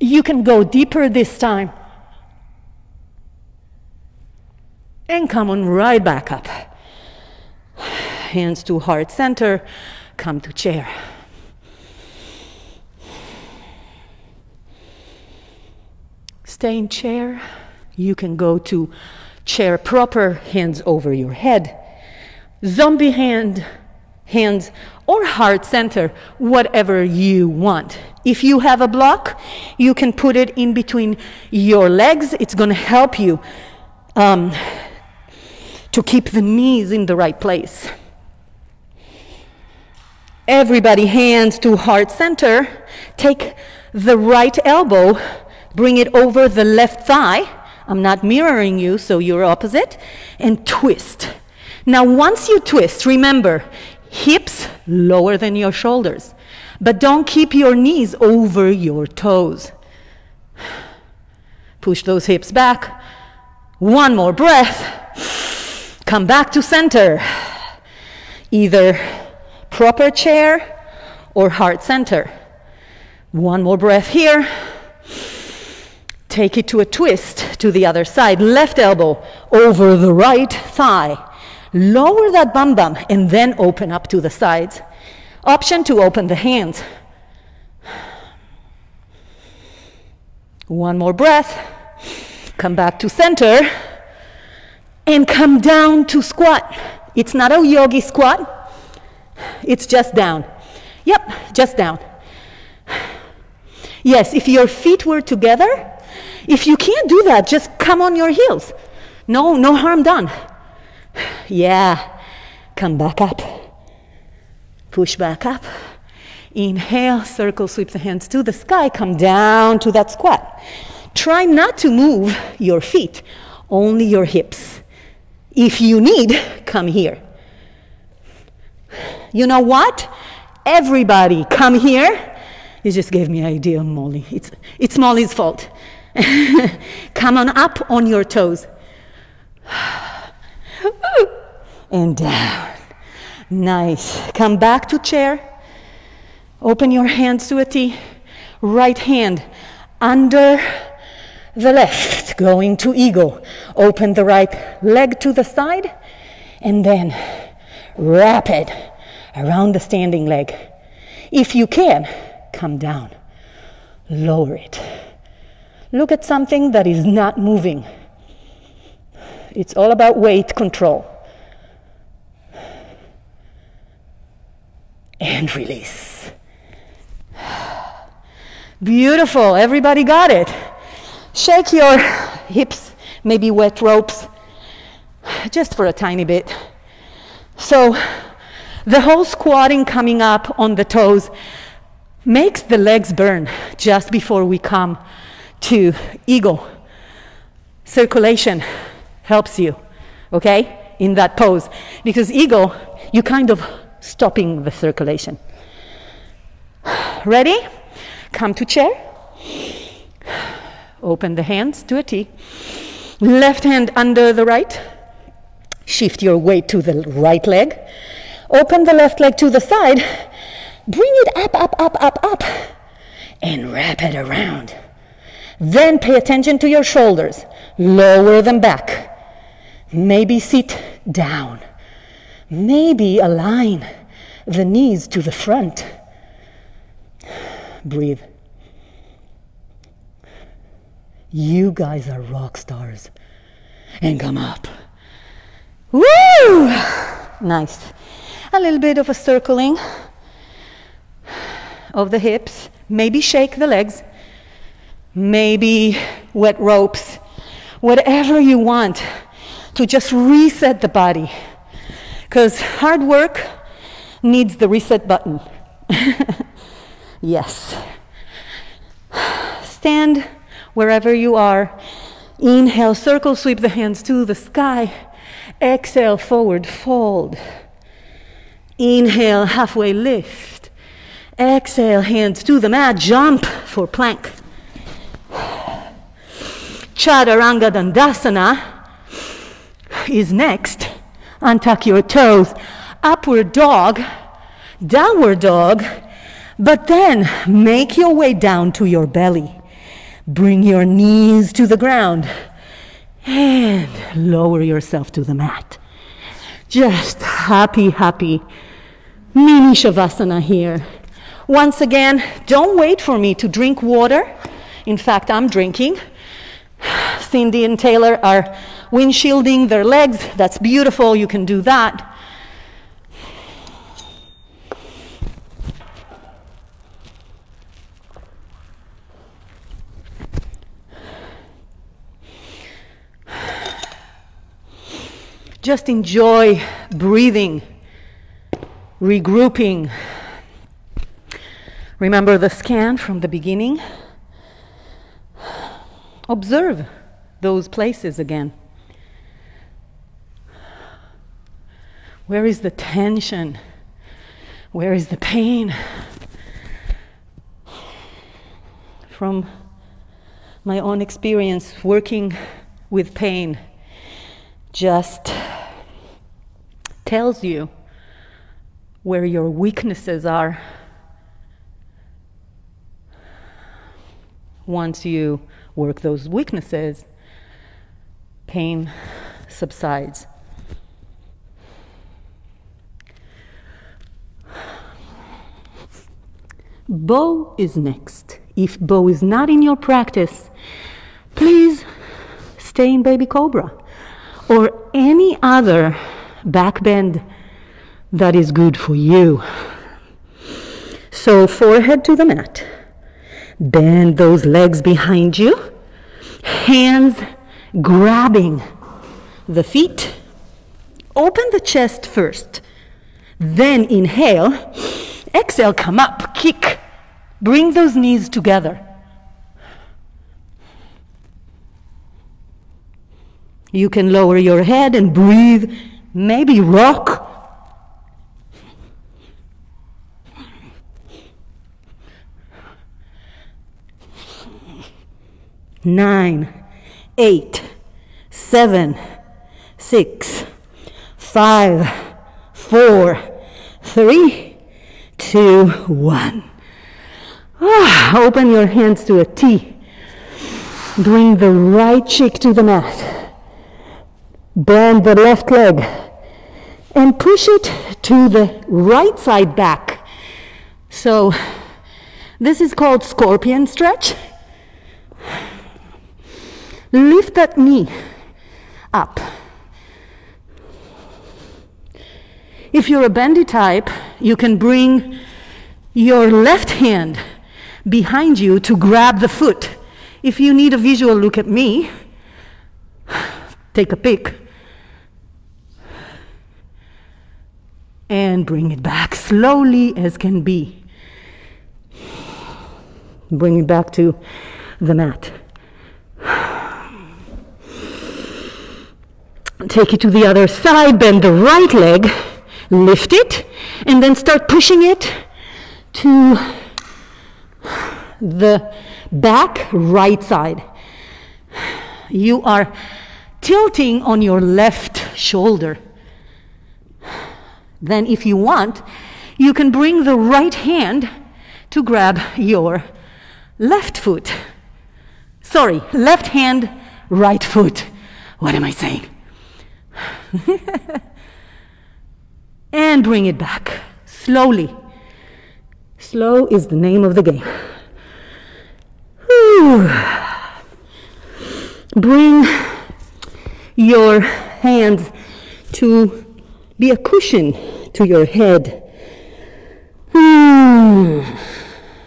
You can go deeper this time. And come on right back up. Hands to heart center, come to chair. Stay in chair. You can go to chair proper, hands over your head, zombie hand, hands, or heart center, whatever you want. If you have a block, you can put it in between your legs. It's going to help you um, to keep the knees in the right place. Everybody, hands to heart center. Take the right elbow, bring it over the left thigh I'm not mirroring you, so you're opposite, and twist. Now, once you twist, remember, hips lower than your shoulders, but don't keep your knees over your toes. Push those hips back. One more breath. Come back to center. Either proper chair or heart center. One more breath here. Take it to a twist to the other side. Left elbow over the right thigh. Lower that bum bum and then open up to the sides. Option to open the hands. One more breath. Come back to center and come down to squat. It's not a yogi squat, it's just down. Yep, just down. Yes, if your feet were together, if you can't do that, just come on your heels. No, no harm done. [SIGHS] Yeah, come back up. Push back up. Inhale, circle, sweep the hands to the sky, come down to that squat. Try not to move your feet, only your hips. If you need, come here. You know what? Everybody, come here. You just gave me an idea, Molly. It's, it's Molly's fault. [LAUGHS] Come on up on your toes. [SIGHS] and down. Nice. Come back to chair. Open your hands to a T. Right hand under the left, going to eagle. Open the right leg to the side and then wrap it around the standing leg. If you can, come down. Lower it. Look at something that is not moving. It's all about weight control. and release. Beautiful. Everybody got it. Shake your hips, maybe wet ropes, just for a tiny bit. So, the whole squatting coming up on the toes makes the legs burn just before we come to eagle. Circulation helps you, okay, in that pose. Because eagle, you kind of stopping the circulation. Ready? Come to chair. Open the hands to a T. Left hand under the right. Shift your weight to the right leg. Open the left leg to the side. Bring it up, up, up, up, up. And wrap it around. Then pay attention to your shoulders. Lower them back. Maybe sit down. Maybe align the knees to the front. [SIGHS] Breathe. You guys are rock stars. And come up. Woo! [SIGHS] Nice. A little bit of a circling [SIGHS] of the hips. Maybe shake the legs. Maybe wet ropes. Whatever you want to just reset the body. Because hard work needs the reset button. [LAUGHS] yes. Stand wherever you are. Inhale, circle sweep the hands to the sky. Exhale, forward fold. Inhale, halfway lift. Exhale, hands to the mat, jump for plank. Chaturanga Dandasana is next. Untuck your toes. Upward dog, downward dog, but then make your way down to your belly. Bring your knees to the ground and lower yourself to the mat. Just happy, happy mini Shavasana here. Once again, don't wait for me to drink water. In fact, I'm drinking. Cindy and Taylor are windshielding their legs. That's beautiful. You can do that. Just enjoy breathing, regrouping. Remember the scan from the beginning? Observe those places again. Where is the tension? Where is the pain? From my own experience working with pain, just tells you where your weaknesses are. Once you work those weaknesses, pain subsides. Bow is next. If bow is not in your practice, please stay in baby cobra or any other back bend that is good for you. So, forehead to the mat. Bend those legs behind you. Hands grabbing the feet. Open the chest first. Then inhale Exhale, come up, kick. Bring those knees together. You can lower your head and breathe, maybe rock. Nine, eight, seven, six, five, four, three, two, one. Ah, open your hands to a T. Bring the right cheek to the mat. Bend the left leg and push it to the right side back. So this is called scorpion stretch. Lift that knee up. If you're a bendy type, you can bring your left hand behind you to grab the foot. If you need a visual look at me, take a pic and bring it back slowly as can be. Bring it back to the mat. Take it to the other side, bend the right leg, lift it, and then start pushing it to the back right side. You are tilting on your left shoulder. Then, if you want, you can bring the right hand to grab your left foot. Sorry, left hand, right foot. What am I saying? [LAUGHS] and bring it back slowly. Slow is the name of the game. Whew. Bring your hands to be a cushion to your head. Hmm.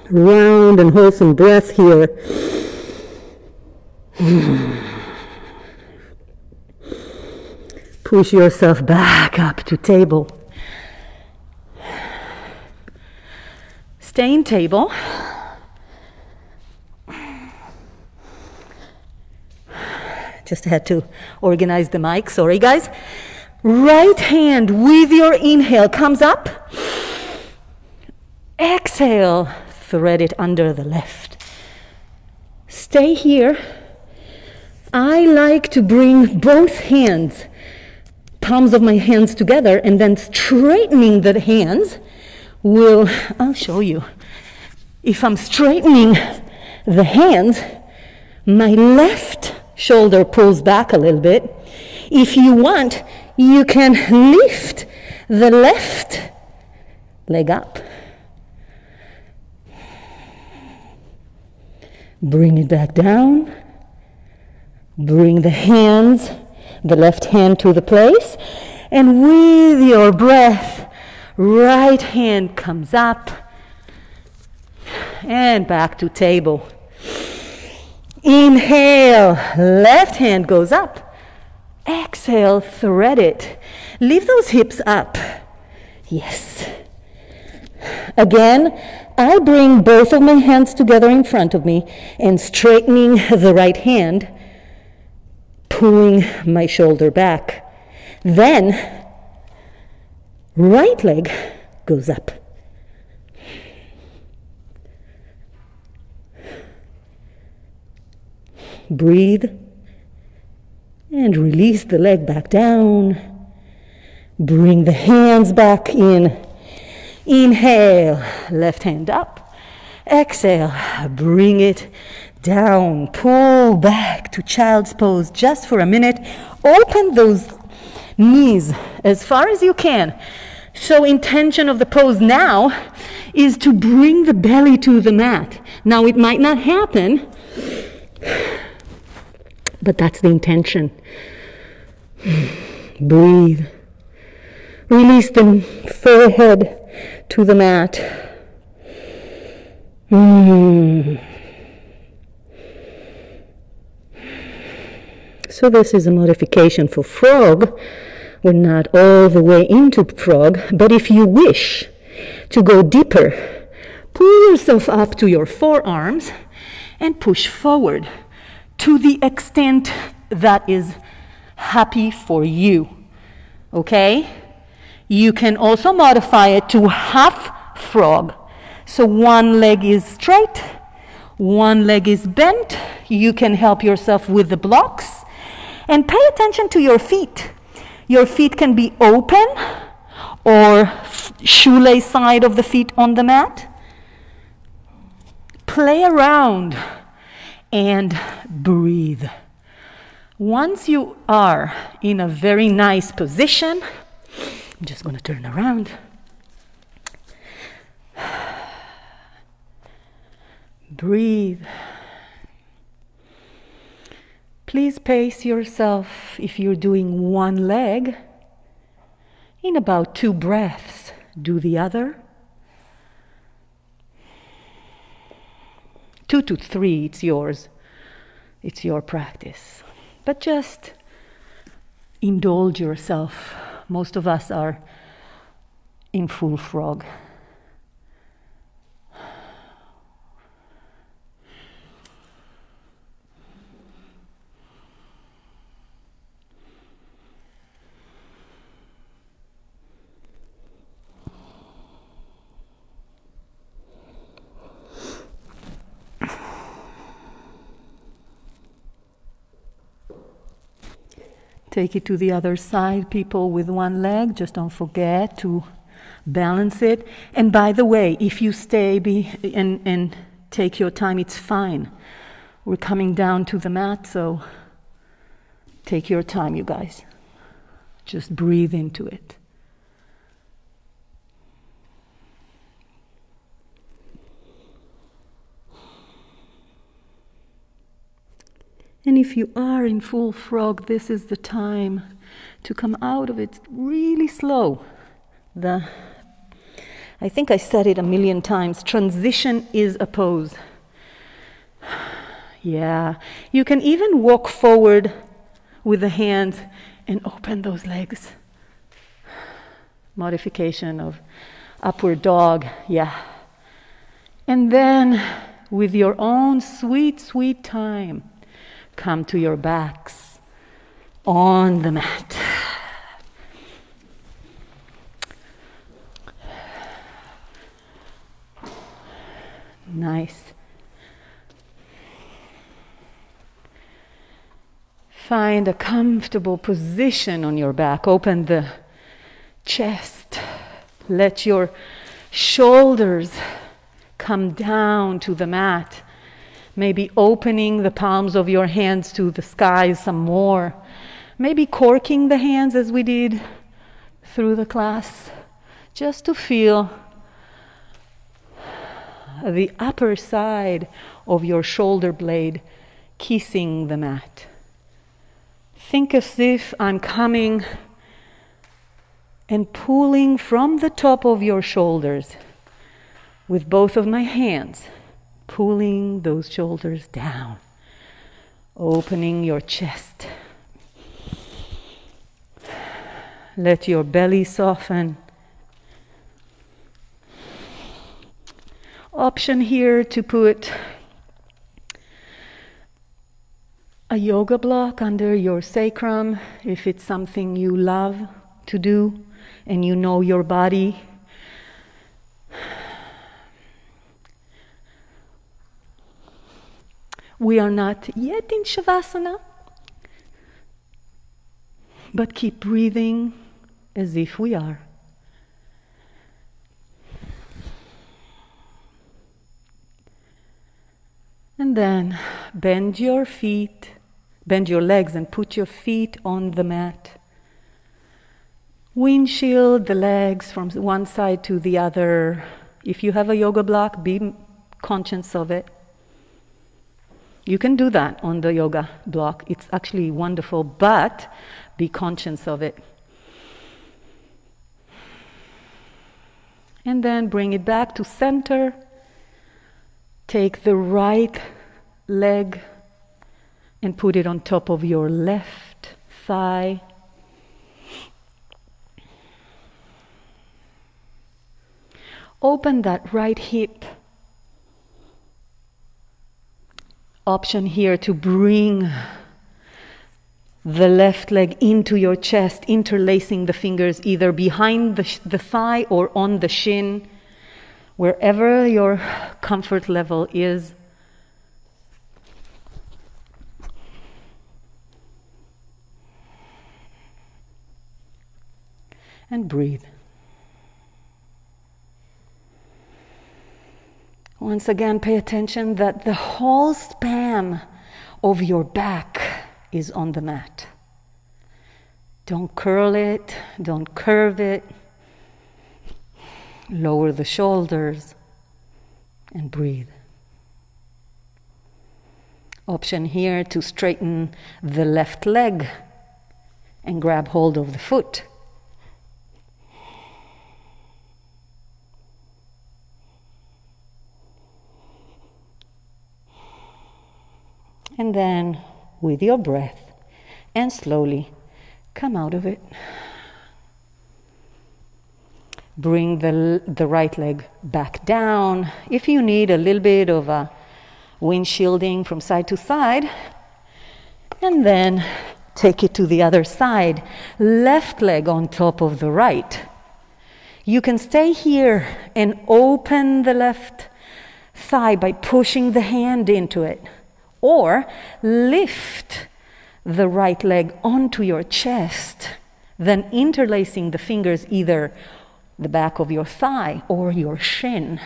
Round and wholesome breath here. Hmm. Push yourself back up to table. Stay in table. Just had to organize the mic. Sorry, guys. Right hand with your inhale comes up. Exhale, thread it under the left. Stay here. I like to bring both hands, palms of my hands together, and then straightening the hands will, I'll show you. If I'm straightening the hands, my left shoulder pulls back a little bit. If you want, you can lift the left leg up. Bring it back down. Bring the hands, the left hand to the place. And with your breath, right hand comes up and back to table. Inhale, left hand goes up. Exhale, thread it. Leave those hips up. Yes. Again, I bring both of my hands together in front of me and straightening the right hand, pulling my shoulder back. Then, right leg goes up. Breathe and release the leg back down. Bring the hands back in. Inhale, left hand up. Exhale, bring it down. Pull back to child's pose just for a minute. Open those knees as far as you can. So, intention of the pose now is to bring the belly to the mat. Now, it might not happen but that's the intention. Breathe. Release the forehead to the mat. Mm. So this is a modification for frog. We're not all the way into frog, but if you wish to go deeper, pull yourself up to your forearms and push forward to the extent that is happy for you. Okay? You can also modify it to half frog. So one leg is straight, one leg is bent. You can help yourself with the blocks. And pay attention to your feet. Your feet can be open or shoelace side of the feet on the mat. Play around and breathe. Once you are in a very nice position, I'm just going to turn around. Breathe. Please pace yourself if you're doing one leg in about two breaths, Do the other. Two to three, it's yours. It's your practice. But just indulge yourself. Most of us are in full frog. Take it to the other side, people with one leg. Just don't forget to balance it. And by the way, if you stay be, and, and take your time, it's fine. We're coming down to the mat, so take your time, you guys. Just breathe into it. And if you are in full frog, this is the time to come out of it really slow. The, I think I said it a million times transition is a pose. [SIGHS] Yeah, you can even walk forward with the hands and open those legs. [SIGHS] Modification of upward dog, yeah. And then, with your own sweet, sweet time, come to your backs on the mat. Nice. Find a comfortable position on your back. Open the chest. Let your shoulders come down to the mat maybe opening the palms of your hands to the sky some more, maybe corking the hands as we did through the class, just to feel the upper side of your shoulder blade kissing the mat. Think as if I'm coming and pulling from the top of your shoulders with both of my hands pulling those shoulders down, opening your chest. Let your belly soften. Option here to put a yoga block under your sacrum if it's something you love to do and you know your body We are not yet in Shavasana, but keep breathing as if we are. And then bend your feet, bend your legs, and put your feet on the mat. Windshield the legs from one side to the other. If you have a yoga block, be conscious of it. You can do that on the yoga block. It's actually wonderful, but be conscious of it. And then bring it back to center. Take the right leg and put it on top of your left thigh. Open that right hip option here to bring the left leg into your chest, interlacing the fingers either behind the, the thigh or on the shin, wherever your comfort level is. And breathe. Once again, pay attention that the whole span of your back is on the mat. Don't curl it, don't curve it. Lower the shoulders and breathe. Option here to straighten the left leg and grab hold of the foot. And then, with your breath, and slowly come out of it. Bring the, the right leg back down. If you need a little bit of a windshielding from side to side, and then take it to the other side. Left leg on top of the right. You can stay here and open the left thigh by pushing the hand into it, or lift the right leg onto your chest, then interlacing the fingers either the back of your thigh or your shin,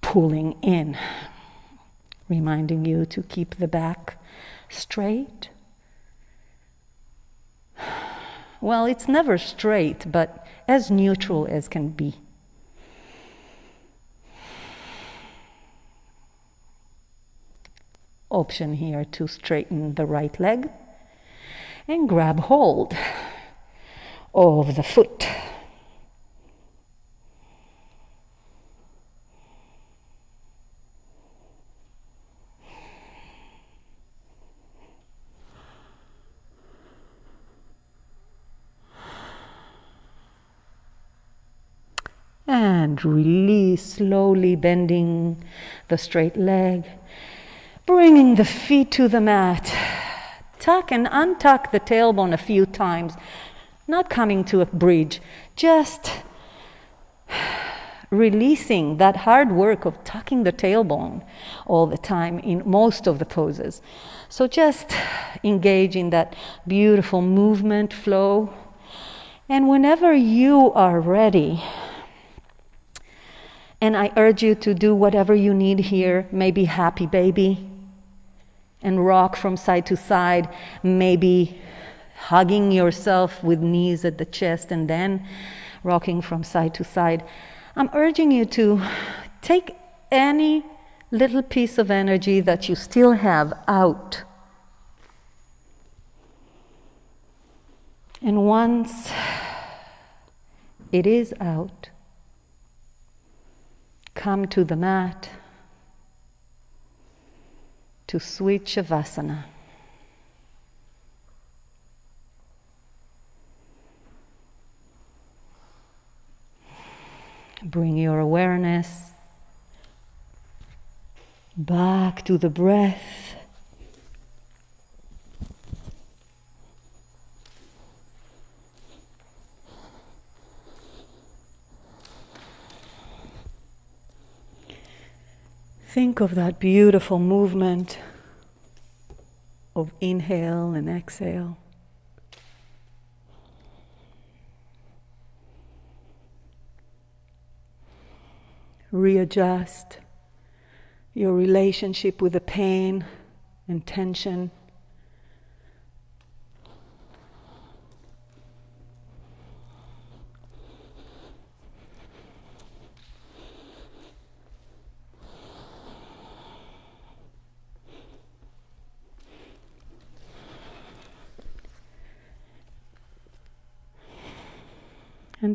pulling in, reminding you to keep the back straight. Well, it's never straight, but as neutral as can be. Option here to straighten the right leg and grab hold of the foot. And release, slowly bending the straight leg, bringing the feet to the mat. Tuck and untuck the tailbone a few times, not coming to a bridge, just releasing that hard work of tucking the tailbone all the time in most of the poses. So just engage in that beautiful movement flow. And whenever you are ready, and I urge you to do whatever you need here, maybe happy baby, and rock from side to side, maybe hugging yourself with knees at the chest and then rocking from side to side. I'm urging you to take any little piece of energy that you still have out. And once it is out, come to the mat to switch Shavasana. Bring your awareness back to the breath. Think of that beautiful movement of inhale and exhale. Readjust your relationship with the pain and tension.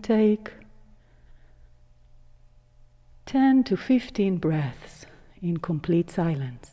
Take 10 to 15 breaths in complete silence.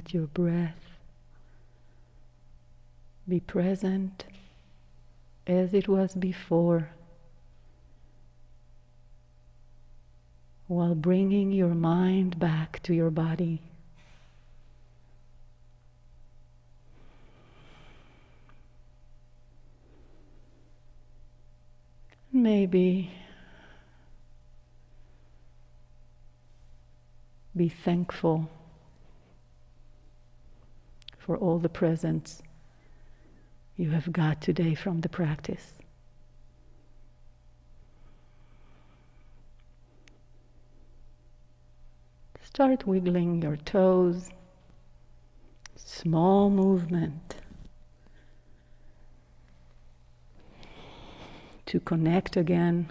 Let your breath be present as it was before, while bringing your mind back to your body. Maybe be thankful for all the presents you have got today from the practice. Start wiggling your toes, small movement to connect again.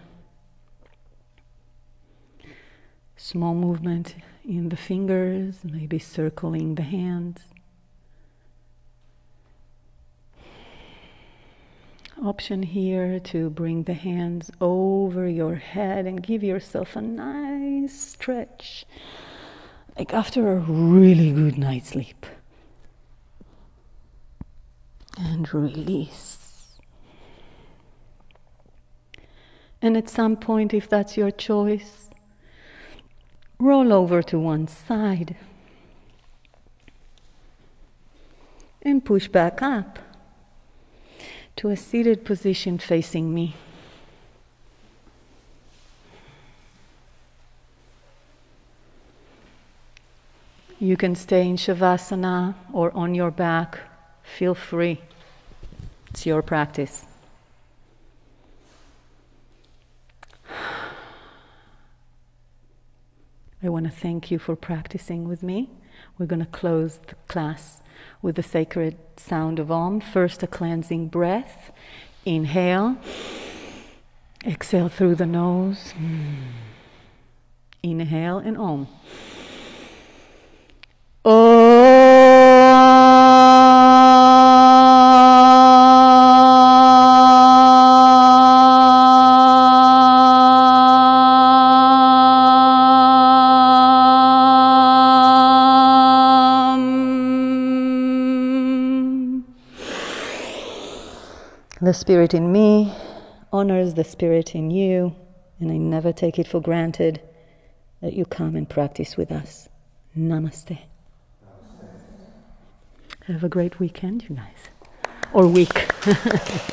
Small movement in the fingers, maybe circling the hands. Option here to bring the hands over your head and give yourself a nice stretch, like after a really good night's sleep. And release. And at some point, if that's your choice, roll over to one side and push back up to a seated position facing me. You can stay in Shavasana or on your back. Feel free. It's your practice. I want to thank you for practicing with me. We're going to close the class with the sacred sound of Om. First, a cleansing breath. Inhale. Exhale through the nose. Hmm. Inhale and Om. The Spirit in me honors the Spirit in you, and I never take it for granted that you come and practice with us. Namaste. Namaste. Have a great weekend, you guys. Or week. [LAUGHS]